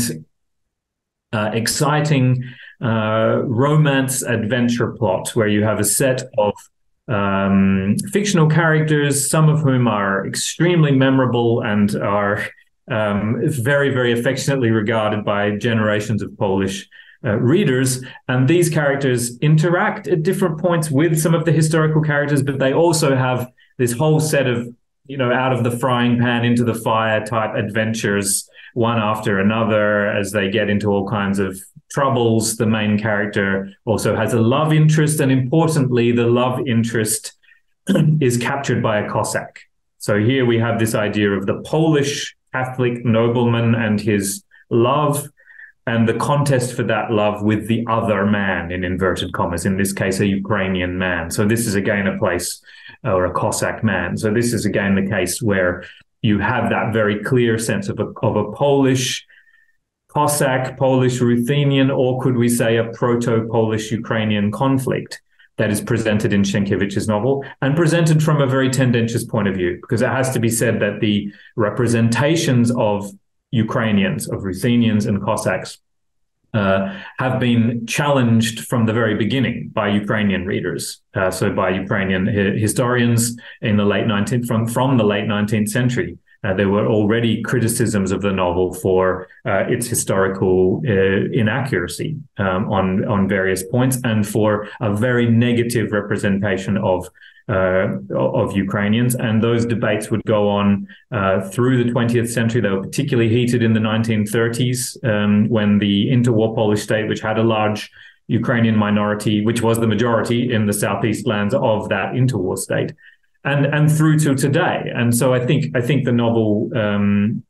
uh, exciting uh, romance adventure plot where you have a set of um, fictional characters, some of whom are extremely memorable and are um, very, very affectionately regarded by generations of Polish uh, readers. And these characters interact at different points with some of the historical characters, but they also have this whole set of, you know, out of the frying pan into the fire type adventures, one after another, as they get into all kinds of troubles. The main character also has a love interest, and importantly, the love interest is captured by a Cossack. So here we have this idea of the Polish Catholic nobleman and his love, and the contest for that love with the other man, in inverted commas, in this case, a Ukrainian man. So this is again a place or a Cossack man. So this is again the case where you have that very clear sense of a, of a Polish Cossack, Polish, Ruthenian, or could we say a proto Polish Ukrainian conflict that is presented in Sienkiewicz's novel and presented from a very tendentious point of view, because it has to be said that the representations of Ukrainians, of Ruthenians and Cossacks uh, have been challenged from the very beginning by Ukrainian readers, uh, so by Ukrainian hi- historians in the late 19th from from the late 19th century. Uh, there were already criticisms of the novel for uh, its historical uh, inaccuracy um, on on various points, and for a very negative representation of uh, of Ukrainians. And those debates would go on uh, through the 20th century. They were particularly heated in the 1930s um, when the interwar Polish state, which had a large Ukrainian minority, which was the majority in the southeast lands of that interwar state, and and through to today. And so I think I think the novel um,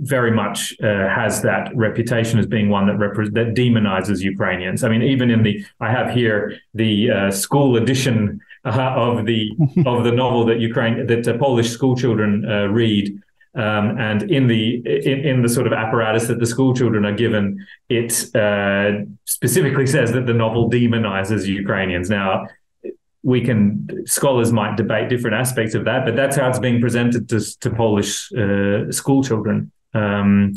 very much uh, has that reputation as being one that repre- that demonizes Ukrainians. I mean, even in the I have here the uh, school edition uh, of the of the novel that Ukraine that uh, Polish schoolchildren uh, read. Um, and in the in, in, the sort of apparatus that the school children are given, it uh, specifically says that the novel demonizes Ukrainians. Now, we can scholars might debate different aspects of that, but that's how it's being presented to, to Polish uh, school children. Um,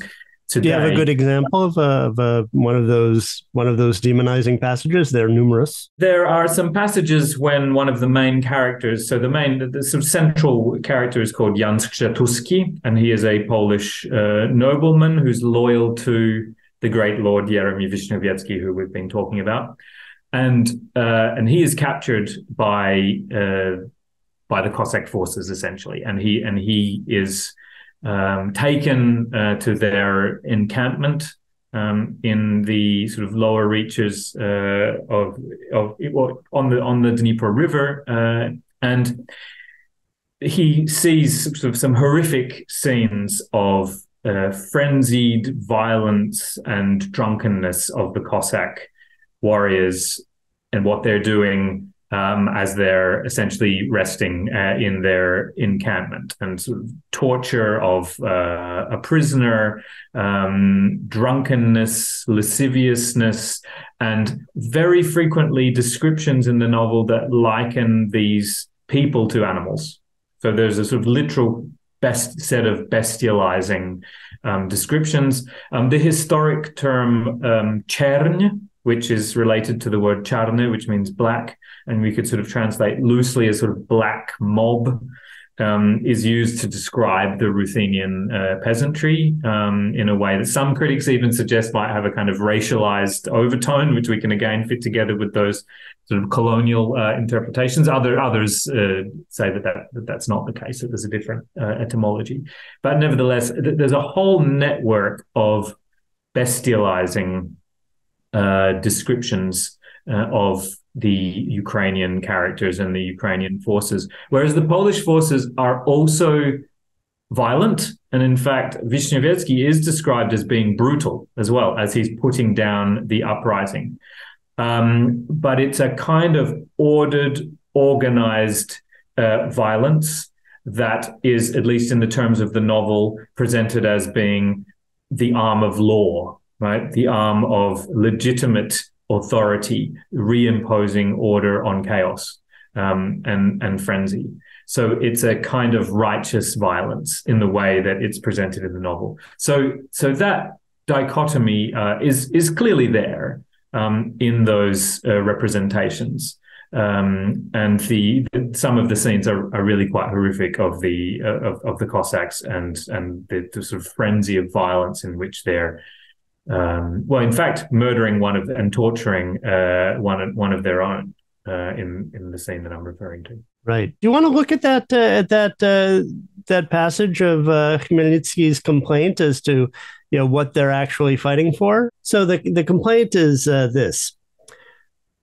today. Do you have a good example of, uh, of uh, one of those one of those demonizing passages? They're numerous. There are some passages when one of the main characters, so the main the sort of central character is called Jan Skrzetuski, and he is a Polish uh, nobleman who's loyal to the great Lord Jeremy Wiśniowiecki, who we've been talking about and uh, and he is captured by uh, by the Cossack forces essentially, and he and he is um, taken uh, to their encampment um, in the sort of lower reaches uh, of of on the on the Dnieper River, uh, and he sees sort of some horrific scenes of uh, frenzied violence and drunkenness of the Cossack warriors and what they're doing um, as they're essentially resting uh, in their encampment and sort of torture of uh, a prisoner, um, drunkenness, lasciviousness, and very frequently descriptions in the novel that liken these people to animals. So there's a sort of literal best set of bestializing um, descriptions. Um, the historic term um, chern, which is related to the word charne, which means black, and we could sort of translate loosely as sort of black mob. Um, is used to describe the Ruthenian uh, peasantry um, in a way that some critics even suggest might have a kind of racialized overtone, which we can again fit together with those sort of colonial uh, interpretations. Other others uh, say that, that, that that's not the case; that there's a different uh, etymology. But nevertheless, th- there's a whole network of bestializing uh, descriptions uh, of the Ukrainian characters and the Ukrainian forces, whereas the Polish forces are also violent. And in fact, Vishniovetzky is described as being brutal as well as he's putting down the uprising. Um, but it's a kind of ordered, organized uh, violence that is, at least in the terms of the novel, presented as being the arm of law, right? The arm of legitimate authority reimposing order on chaos um, and and frenzy. So it's a kind of righteous violence in the way that it's presented in the novel. So so that dichotomy uh, is is clearly there um, in those uh, representations. Um, and the some of the scenes are, are really quite horrific of the uh, of, of the Cossacks and and the, the, sort of frenzy of violence in which they're um, well, in fact, murdering one of and torturing uh, one one of their own uh, in in the scene that I'm referring to. Right. Do you want to look at that uh, at that uh, that passage of uh, Khmelnytsky's complaint as to you know what they're actually fighting for? So the the complaint is uh, this: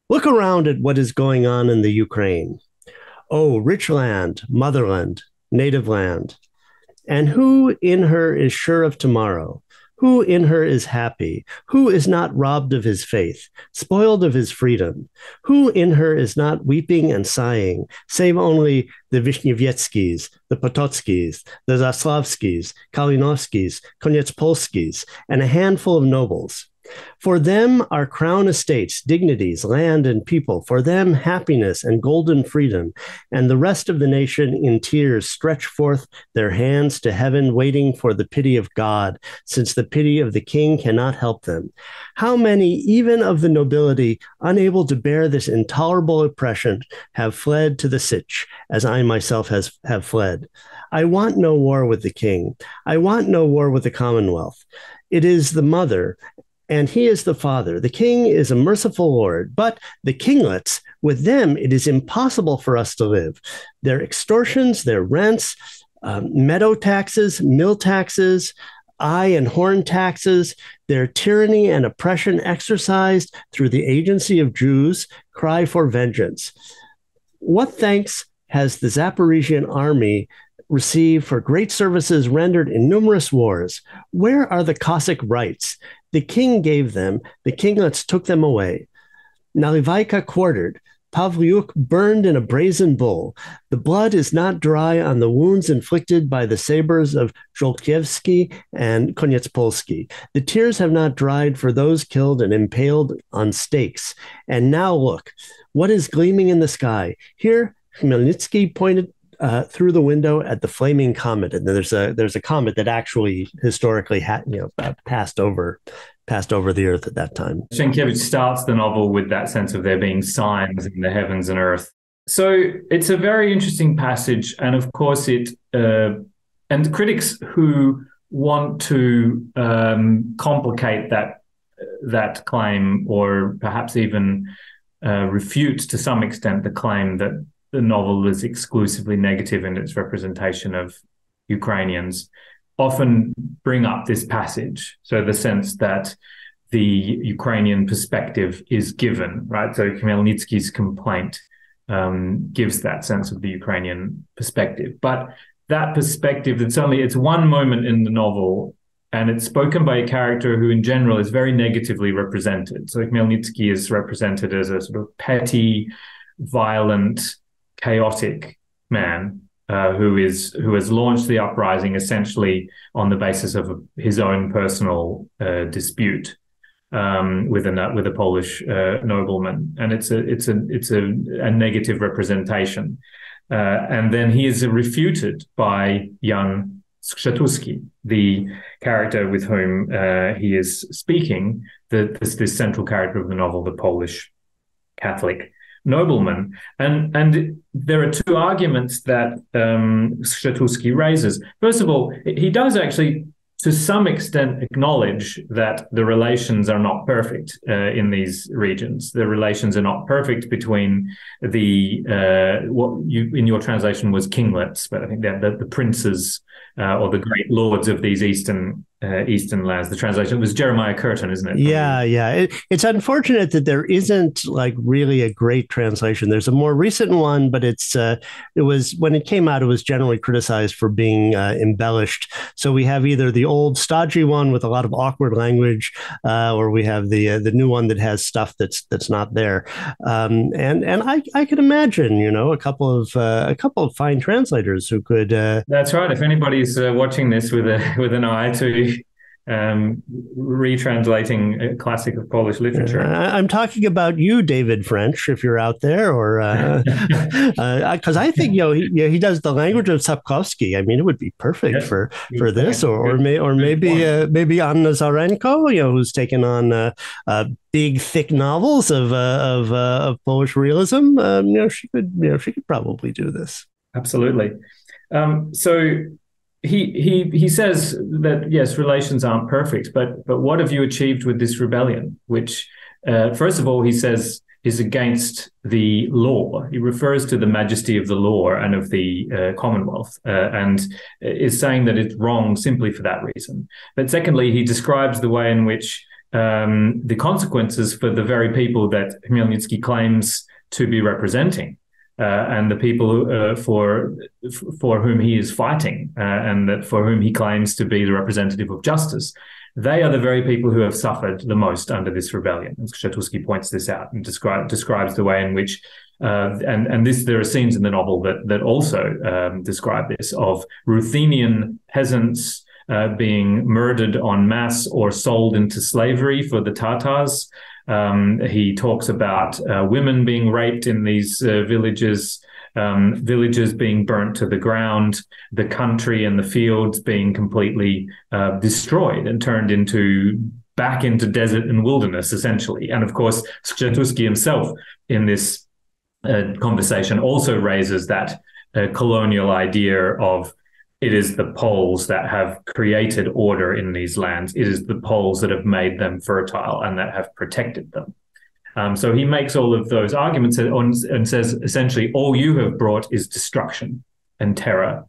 Look around at what is going on in the Ukraine. Oh, rich land, motherland, native land. And who in her is sure of tomorrow? Who in her is happy? Who is not robbed of his faith, spoiled of his freedom? Who in her is not weeping and sighing, save only the Vishnevetskys, the Pototskys, the Zaslavskys, Kalinovskys, Konietspolskys, and a handful of nobles? For them are crown estates, dignities, land, and people. For them, happiness and golden freedom. And the rest of the nation in tears stretch forth their hands to heaven, waiting for the pity of God, since the pity of the king cannot help them. How many, even of the nobility, unable to bear this intolerable oppression, have fled to the Sich, as I myself has, have fled? I want no war with the king. I want no war with the commonwealth. It is the mother and he is the father. The king is a merciful lord, but the kinglets, with them, it is impossible for us to live. Their extortions, their rents, um, meadow taxes, mill taxes, eye and horn taxes, their tyranny and oppression exercised through the agency of Jews cry for vengeance. What thanks has the Zaporizhian army received for great services rendered in numerous wars? Where are the Cossack rights? The king gave them, the kinglets took them away. Nalivaika quartered, Pavliuk burned in a brazen bull. The blood is not dry on the wounds inflicted by the sabers of Zholkievsky and Konietspolsky. The tears have not dried for those killed and impaled on stakes. And now look, what is gleaming in the sky? Here, Khmelnytsky pointed uh, through the window at the flaming comet, and there's a there's a comet that actually historically had you know uh, passed over passed over the earth at that time. Sienkiewicz starts the novel with that sense of there being signs in the heavens and earth. So it's a very interesting passage, and of course it uh, and critics who want to um, complicate that that claim or perhaps even uh, refute to some extent the claim that the novel is exclusively negative in its representation of Ukrainians often bring up this passage. So the sense that the Ukrainian perspective is given, right? So Khmelnytsky's complaint um, gives that sense of the Ukrainian perspective. But that perspective, it's only it's one moment in the novel, and it's spoken by a character who, in general, is very negatively represented. So Khmelnytsky is represented as a sort of petty, violent, chaotic man uh, who is who has launched the uprising essentially on the basis of his own personal uh, dispute um, with a with a Polish uh, nobleman, and it's a it's a it's a, a negative representation. Uh, and then he is refuted by Jan Skrzetuski, the character with whom uh, he is speaking, the, this, this central character of the novel, the Polish Catholic nobleman. And and there are two arguments that um, Skrzetuski raises. First of all, he does actually to some extent acknowledge that the relations are not perfect uh, in these regions. The relations are not perfect between the uh, what you in your translation was kinglets, but I think that the, the princes uh, or the great lords of these eastern uh, eastern lands. The translation was Jeremiah Curtin, isn't it? Yeah, yeah. It, it's unfortunate that there isn't like really a great translation. There's a more recent one, but it's uh, it was when it came out, it was generally criticized for being uh, embellished. So we have either the old stodgy one with a lot of awkward language, uh, or we have the uh, the new one that has stuff that's that's not there. Um, and and I I can imagine, you know, a couple of uh, a couple of fine translators who could. that's right. If anybody's watching this with a with an eye to um, retranslating a classic of Polish literature. I'm talking about you, David French, if you're out there, or because uh, uh, I think you know he, you know he, does the language of Sapkowski. I mean, it would be perfect yes, for for this, or or, may, or maybe uh, maybe Anna Zaranko, you know, who's taken on uh, uh, big, thick novels of uh, of of Polish realism. Um, you know, she could you know she could probably do this. Absolutely. Um, so he he he says that yes, relations aren't perfect, but but what have you achieved with this rebellion? Which, uh, first of all, he says is against the law. He refers to the majesty of the law and of the uh, Commonwealth, uh, and is saying that it's wrong simply for that reason. But secondly, he describes the way in which um, the consequences for the very people that Khmelnytsky claims to be representing and the people uh, for for whom he is fighting, uh, and that for whom he claims to be the representative of justice, they are the very people who have suffered the most under this rebellion. Skrzetuski points this out and describe, describes the way in which, uh, and and this there are scenes in the novel that that also um, describe this of Ruthenian peasants. Uh, being murdered en masse or sold into slavery for the Tatars, um, he talks about uh, women being raped in these uh, villages, um, villages being burnt to the ground, the country and the fields being completely uh, destroyed and turned into back into desert and wilderness, essentially. And of course, Skrzetuski himself in this uh, conversation also raises that uh, colonial idea of it is the Poles that have created order in these lands. It is the Poles that have made them fertile and that have protected them. Um, so he makes all of those arguments and, says essentially all you have brought is destruction and terror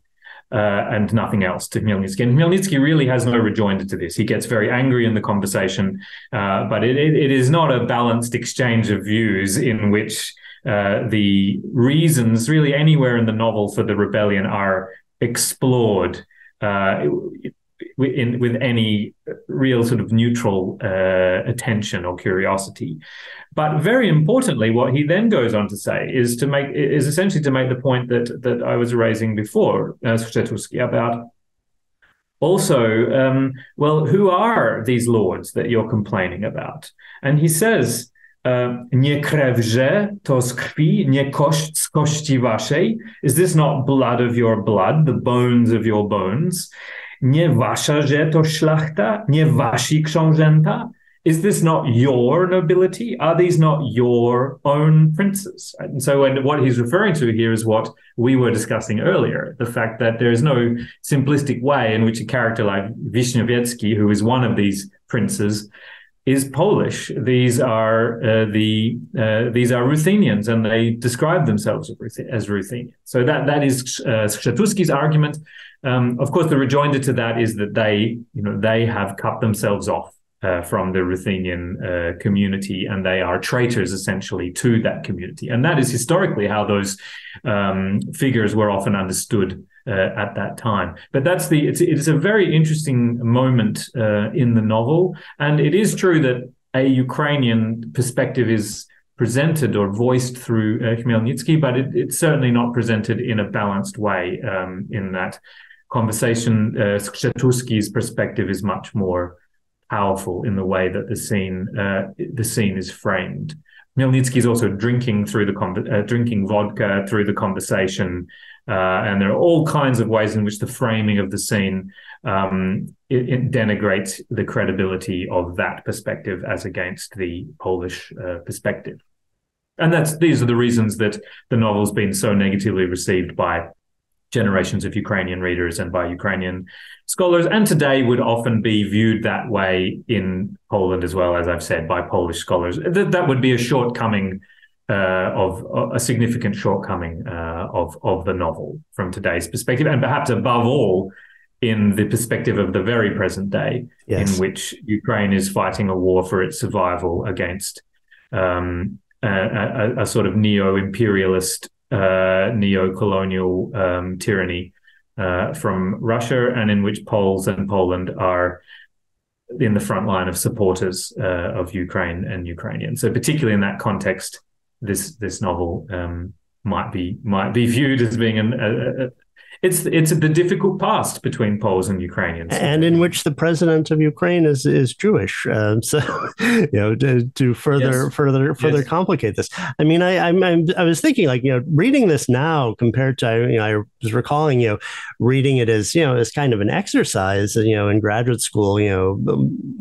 uh, and nothing else to Khmelnytsky. And really has no rejoinder to this. He gets very angry in the conversation, uh, but it, it, it is not a balanced exchange of views in which uh, the reasons, really anywhere in the novel for the rebellion, are explored uh, in, with any real sort of neutral uh, attention or curiosity. But very importantly, what he then goes on to say is to make is essentially to make the point that that I was raising before, uh, about also, um, well, who are these lords that you're complaining about? And he says Um, nie krewże to z krwi, nie kość z kości waszej? Is this not blood of your blood, the bones of your bones? Nie wasza, że to szlachta, nie wasi książęta? Is this not your nobility? Are these not your own princes? And so, and what he's referring to here is what we were discussing earlier the fact that there is no simplistic way in which a character like Vishnyovetzky, who is one of these princes, is Polish. These are uh, the uh, these are Ruthenians, and they describe themselves as Ruthenians. So that that is uh, argument. Um, of course, the rejoinder to that is that they, you know, they have cut themselves off uh, from the Ruthenian uh, community, and they are traitors essentially to that community. And that is historically how those um, figures were often understood uh, at that time. But that's the it's it's a very interesting moment uh, in the novel, and it is true that a Ukrainian perspective is presented or voiced through uh, Khmelnytsky, but it, it's certainly not presented in a balanced way. Um, in that conversation, uh, Skrzetuski's perspective is much more powerful in the way that the scene uh, the scene is framed. Khmelnytsky is also drinking through the con- uh, drinking vodka through the conversation, uh, and there are all kinds of ways in which the framing of the scene um, it, it, denigrates the credibility of that perspective as against the Polish uh, perspective. And that's these are the reasons that the novel's been so negatively received by generations of Ukrainian readers and by Ukrainian scholars, and today would often be viewed that way in Poland as well, as I've said, by Polish scholars. That, that would be a shortcoming uh, of a significant shortcoming uh, of of the novel from today's perspective, and perhaps above all, in the perspective of the very present day, yes. in which Ukraine is fighting a war for its survival against um, a, a, a, sort of neo-imperialist, uh, neo-colonial um, tyranny uh, from Russia, and in which Poles and Poland are in the front line of supporters uh, of Ukraine and Ukrainians. So, particularly in that context, this this novel um, might be might be viewed as being an, a, it's it's the difficult past between Poles and Ukrainians, and in which the president of Ukraine is is Jewish. Um, so, you know, to, to further yes. further further yes. complicate this. I mean, I I'm, I'm, i was thinking like you know, reading this now compared to you know, I was recalling you know, reading it as you know, as kind of an exercise, you know, in graduate school, you know,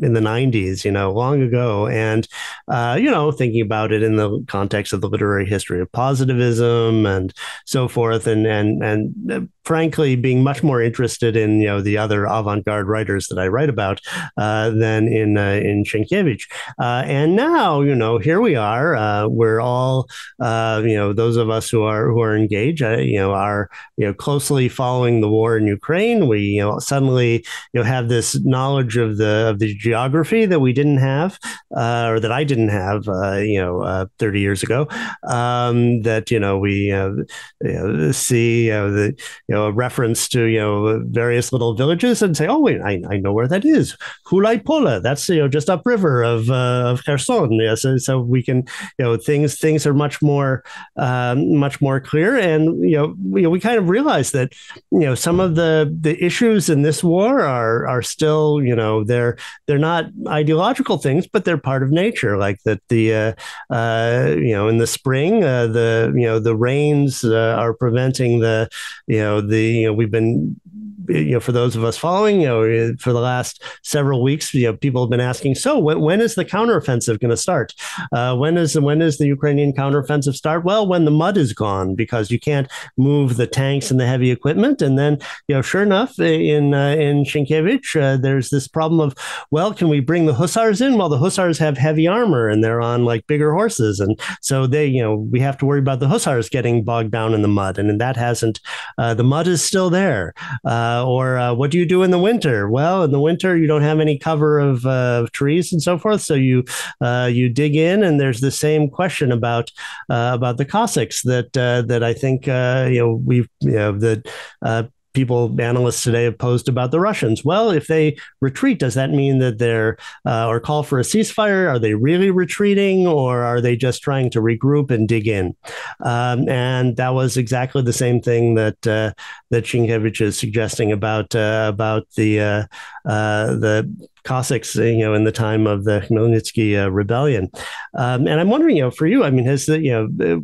in the '90s, you know, long ago, and uh, you know, thinking about it in the context of the literary history of positivism and so forth, and and and uh, frankly being much more interested in you know the other avant-garde writers that I write about uh, than in uh, in Sienkiewicz. Uh, and now you know here we are. Uh, we're all uh, you know those of us who are who are engaged. Uh, you know are you know closely following the war in Ukraine. We you know suddenly you know have this knowledge of the of the geography that we didn't have or that I didn't have you know 30 years ago. Um, that you know we you know, see the you know, a reference to, you know, various little villages and say, oh, wait, I, I know where that is. Huliaipole, that's, you know, just upriver of, uh, of Kherson. Yeah, so, so we can, you know, things, things are much more, um, much more clear. And, you know, we, we kind of realize that, you know, some of the, the issues in this war are, are still, you know, they're, they're not ideological things, but they're part of nature. Like that the, uh, uh, you know, in the spring, uh, the, you know, the rains uh, are preventing the, you know, the you know we've been you know, for those of us following, you know, for the last several weeks, you know, people have been asking, so when, when is the counteroffensive going to start? Uh, when is when is the Ukrainian counteroffensive start? Well, when the mud is gone, because you can't move the tanks and the heavy equipment. And then, you know, sure enough, in uh, in Sienkiewicz, uh, there's this problem of, well, can we bring the hussars in? Well, the hussars have heavy armor and they're on like bigger horses, and so they, you know, we have to worry about the hussars getting bogged down in the mud, and that hasn't. Uh, the mud is still there. Uh, uh, or uh, what do you do in the winter? Well, in the winter you don't have any cover of, uh, trees and so forth, so you uh, you dig in, and there's the same question about uh, about the Cossacks that that I think you know we've you know that people, analysts today have posed about the Russians. Well, if they retreat, does that mean that they're uh, or call for a ceasefire? Are they really retreating, or are they just trying to regroup and dig in? Um, and that was exactly the same thing that uh, that Sienkiewicz is suggesting about uh, about the uh, uh, the Cossacks, you know, in the time of the Khmelnytsky uh, rebellion. Um, and I'm wondering, you know, for you, I mean, has the you know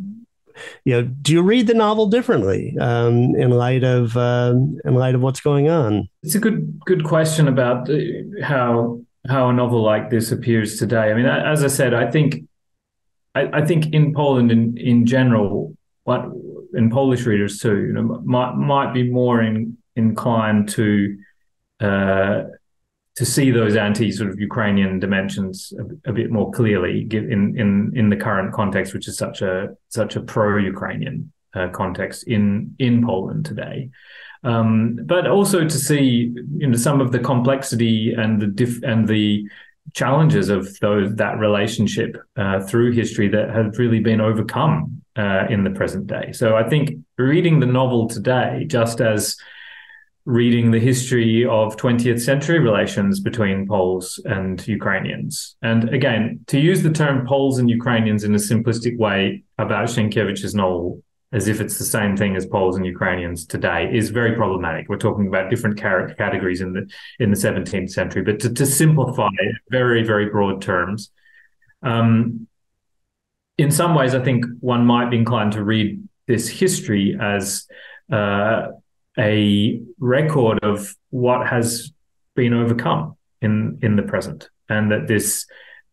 you know, do you read the novel differently um, in light of uh, in light of what's going on? It's a good good question about how how a novel like this appears today. I mean, as I said, I think I, I think in Poland in in general, what in Polish readers too, you know, might might be more in, inclined to uh, to see those anti sort of Ukrainian dimensions a, a, bit more clearly in in in the current context, which is such a such a pro Ukrainian uh, context in in Poland today. Um, but also to see you know some of the complexity and the diff- and the challenges of those that relationship uh, through history that have really been overcome uh, in the present day. So I think reading the novel today, just as reading the history of 20th century relations between Poles and Ukrainians. And again, to use the term Poles and Ukrainians in a simplistic way about Sienkiewicz's novel, as if it's the same thing as Poles and Ukrainians today, is very problematic. We're talking about different categories in the in the 17th century. But to, to simplify very, very broad terms, um, in some ways, I think one might be inclined to read this history as uh, a record of what has been overcome in in the present, and that this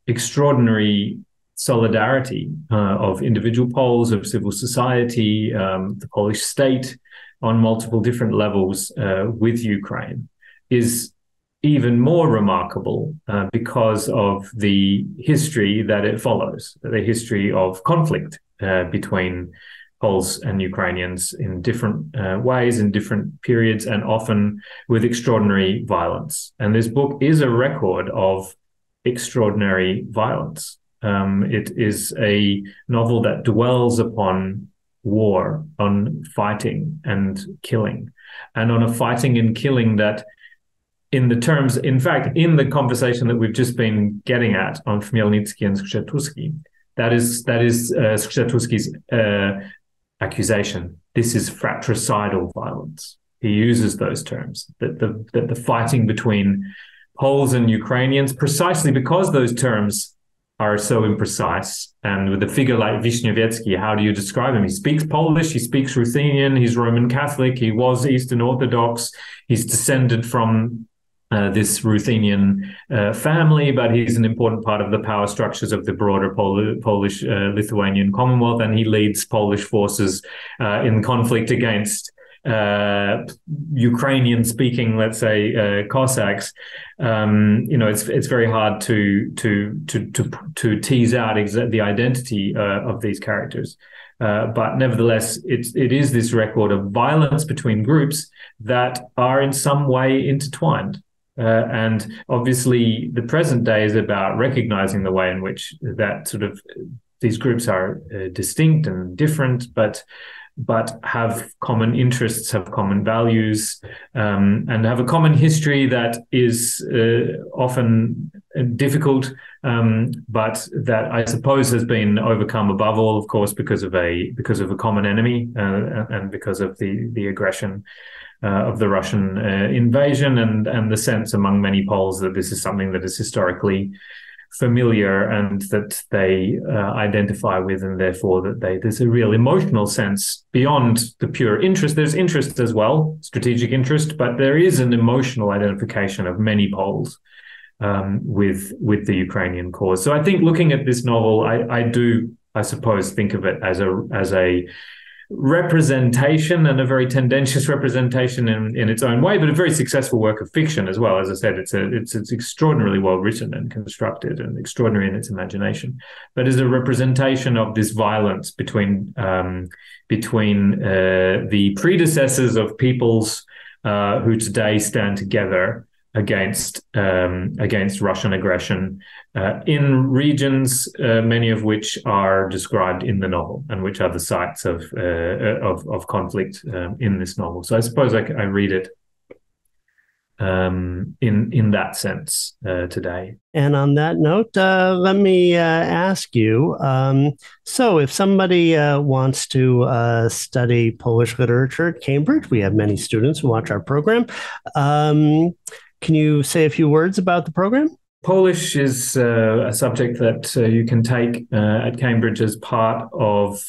extraordinary solidarity uh, of individual Poles, of civil society, um, the Polish state on multiple different levels uh, with Ukraine is even more remarkable uh, because of the history that it follows, the history of conflict uh, between Poles and Ukrainians in different uh, ways, in different periods, and often with extraordinary violence. And this book is a record of extraordinary violence. Um, it is a novel that dwells upon war, on fighting and killing, and on a fighting and killing that, in the terms, in fact, in the conversation that we've just been getting at on Chmielnitsky and Skrzetuski, that is that is uh, uh, accusation. This is fratricidal violence. He uses those terms that the that the fighting between Poles and Ukrainians, precisely because those terms are so imprecise. And with a figure like Vishnevetsky, how do you describe him? He speaks Polish, he speaks Ruthenian, he's Roman Catholic, he was Eastern Orthodox, he's descended from uh, this Ruthenian uh, family, but he's an important part of the power structures of the broader Pol- Polish uh, Lithuanian Commonwealth, and he leads Polish forces uh, in conflict against uh, Ukrainian speaking, let's say, uh, Cossacks. Um, you know, it's it's very hard to to to to to tease out exa- the identity of these characters. but nevertheless, it's it is this record of violence between groups that are in some way intertwined. Uh, and obviously, the present day is about recognizing the way in which that sort of these groups are uh, distinct and different, but but have common interests, have common values, um, and have a common history that is uh, often difficult, um, but that I suppose has been overcome above all, of course, because of a because of a common enemy uh, and because of the the aggression uh, of the Russian uh, invasion and and the sense among many Poles that this is something that is historically familiar and that they uh, identify with and therefore that they there's a real emotional sense beyond the pure interest. There's interest as well strategic interest but there is an emotional identification of many Poles um, with with the Ukrainian cause. So I think looking at this novel I I do I suppose think of it as a as a representation and a very tendentious representation in, in its own way, but a very successful work of fiction as well. As I said, it's a, it's it's extraordinarily well written and constructed and extraordinary in its imagination. But as a representation of this violence between um, between uh, the predecessors of peoples uh, who today stand together against um, against Russian aggression uh, in regions, uh, many of which are described in the novel, and which are the sites of uh, of, of, conflict um, in this novel. So I suppose I, I read it um, in in that sense uh, today. And on that note, uh, let me uh, ask you: um, so, if somebody wants to study Polish literature at Cambridge, we have many students who watch our program. Can you say a few words about the program? Polish is uh, a subject that uh, you can take uh, at Cambridge as part of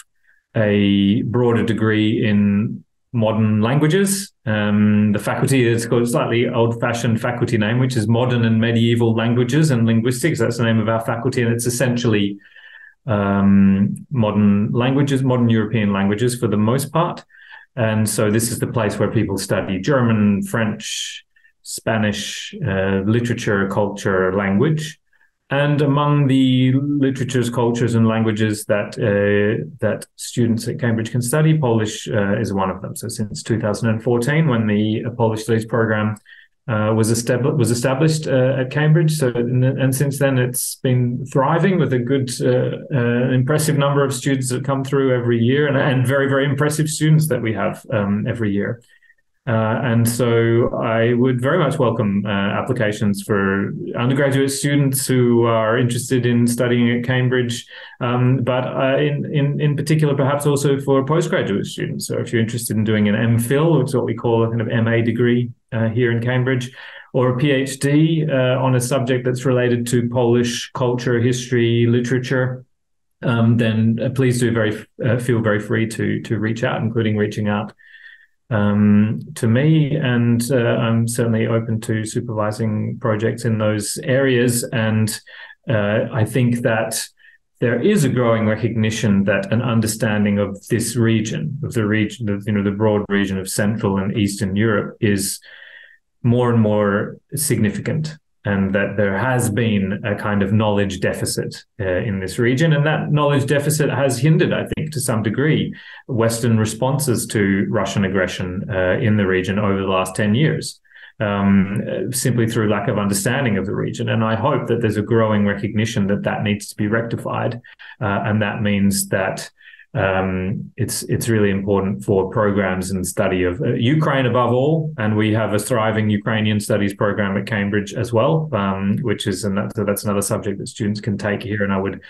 a broader degree in modern languages. Um, the faculty is called a slightly old-fashioned faculty name, which is Modern and Medieval Languages and Linguistics. That's the name of our faculty, and it's essentially um, modern languages, modern European languages for the most part. And so this is the place where people study German, French, Spanish uh, literature, culture, language. And among the literatures, cultures, and languages that uh, that students at Cambridge can study, Polish uh, is one of them. So since 2014, when the Polish Studies program uh, was established was established uh, at Cambridge. So and since then it's been thriving with a good, uh, uh, impressive number of students that come through every year, and, and very very impressive students that we have um, every year. Uh, and so I would very much welcome uh, applications for undergraduate students who are interested in studying at Cambridge, um, but uh, in, in, in particular, perhaps also for postgraduate students. So if you're interested in doing an MPhil, which is what we call a kind of MA degree uh, here in Cambridge, or a PhD uh, on a subject that's related to Polish culture, history, literature, um, then uh, please do very feel very free to to reach out, including reaching out um, to me, and uh, I'm certainly open to supervising projects in those areas. And uh, I think that there is a growing recognition that an understanding of this region, of the region, of, you know, the broad region of Central and Eastern Europe, is more and more significant and that there has been a kind of knowledge deficit uh, in this region. And that knowledge deficit has hindered, I think, to some degree, Western responses to Russian aggression uh, in the region over the last 10 years. Um, simply through lack of understanding of the region. And I hope that there's a growing recognition that that needs to be rectified. Uh, and that means that um, it's it's really important for programs and study of uh, Ukraine above all, and we have a thriving Ukrainian studies program at Cambridge as well, um, which is and that's another subject that students can take here. And I would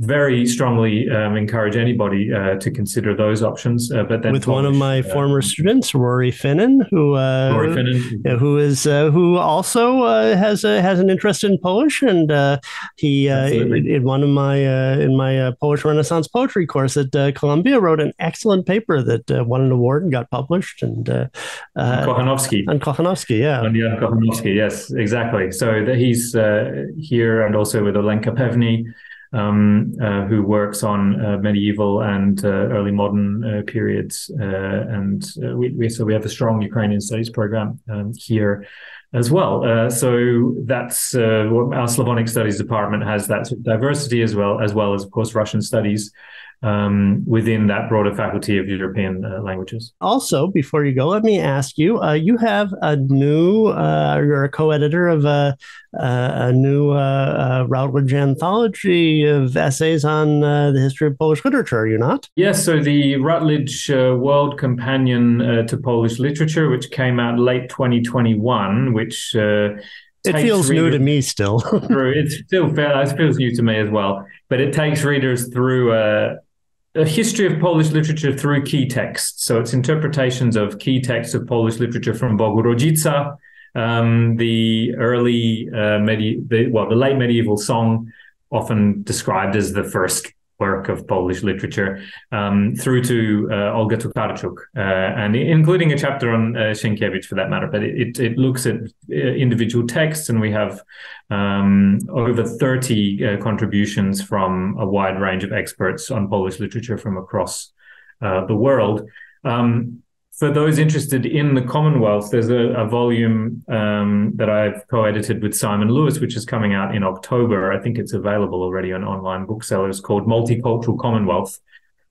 very strongly um, encourage anybody uh, to consider those options. Uh, but with one of my uh, former students, Rory Finnin, who uh, Rory Finnin. who is uh, who also uh, has a, has an interest in Polish, and he in, in, one of my in my Polish Renaissance poetry course at Columbia wrote an excellent paper that won an award and got published. And uh, Kochanowski. And Kochanowski, yeah. And yeah, Kochanowski, yes, exactly. So that he's here, and also with Olenka Pevny um, uh, who works on uh, medieval and uh, early modern uh, periods. Uh, and uh, we, we, so we have a strong Ukrainian studies program um, here as well. so that's our Slavonic studies department has that sort of diversity as well, as well as of course Russian studies um, within that broader faculty of European uh, languages. Also, before you go, let me ask you: uh, you have a new, uh, you're a co-editor of a, a new uh, Routledge anthology of essays on uh, the history of Polish literature. Are you not? Yes. So the Routledge uh, World Companion to Polish Literature, which came out late 2021, which it feels new to me still. through, it's still it feels new to me as well, but it takes readers through a, a history of Polish literature through key texts. So it's interpretations of key texts of Polish literature from Bogu um, the early uh, medi- the, well, the late medieval song, often described as the first work of Polish literature, um, through to uh, Olga Tokarczuk, uh, and including a chapter on uh, Sienkiewicz for that matter. But it, it, looks at uh, individual texts, and we have um, over 30 uh, contributions from a wide range of experts on Polish literature from across uh, the world. Um, for those interested in the Commonwealth, there's a, a volume um, that I've co-edited with Simon Lewis, which is coming out in October. I think it's available already on online booksellers called Multicultural Commonwealth,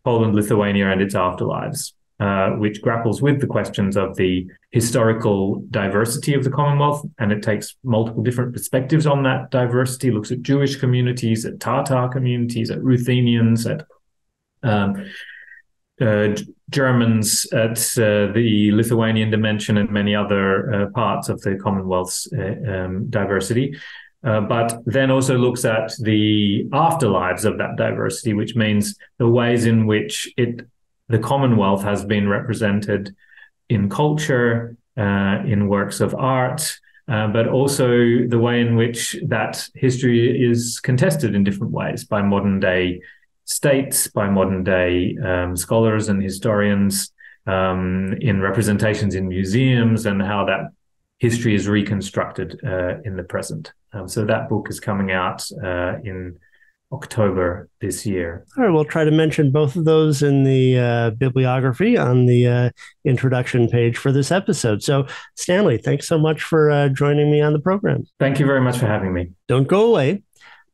Poland, Lithuania, and its Afterlives, uh, which grapples with the questions of the historical diversity of the Commonwealth. And it takes multiple different perspectives on that diversity, looks at Jewish communities, at Tatar communities, at Ruthenians, at um, uh, Germans at uh, the Lithuanian dimension and many other uh, parts of the Commonwealth's uh, um, diversity. Uh, but then also looks at the afterlives of that diversity, which means the ways in which it the Commonwealth has been represented in culture, uh, in works of art, but also the way in which that history is contested in different ways by modern day states by modern day um, scholars and historians um, in representations in museums and how that history is reconstructed uh, in the present. Um, so that book is coming out uh, in October this year. All right, we'll try to mention both of those in the uh, bibliography on the uh, introduction page for this episode. So, Stanley, thanks so much for uh, joining me on the program. Thank you very much for having me. Don't go away.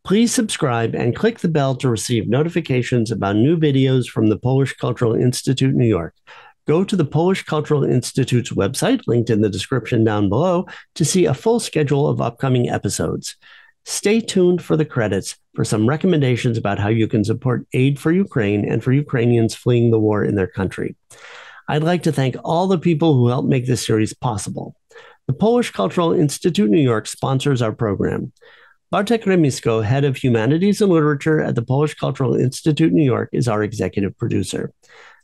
Please subscribe and click the bell to receive notifications about new videos from the Polish Cultural Institute New York. Go to the Polish Cultural Institute's website, linked in the description down below, to see a full schedule of upcoming episodes. Stay tuned for the credits for some recommendations about how you can support aid for Ukraine and for Ukrainians fleeing the war in their country. I'd like to thank all the people who helped make this series possible. The Polish Cultural Institute New York sponsors our program. Bartek Remisko, head of humanities and literature at the Polish Cultural Institute New York, is our executive producer.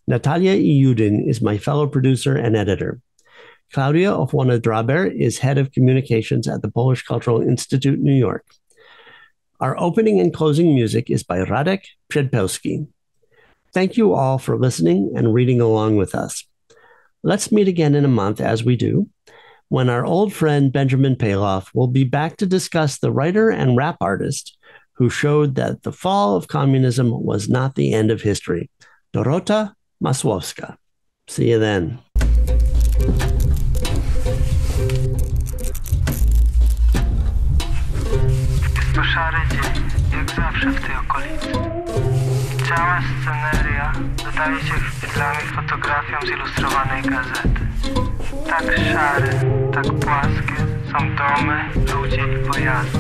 Natalia Iudin is my fellow producer and editor. Klaudia Ofwona Draber is head of communications at the Polish Cultural Institute New York. Our opening and closing music is by Radek Przedpełski. Thank you all for listening and reading along with us. Let's meet again in a month as we do, when our old friend Benjamin Paloff will be back to discuss the writer and rap artist who showed that the fall of communism was not the end of history, Dorota Masłowska. See you then. szary dzień, jak zawsze w tej okolicy. Cała sceneria dodaje się chwilami fotografią z ilustrowanej gazety. Tak szare, tak płaskie są domy, ludzie i pojazdy.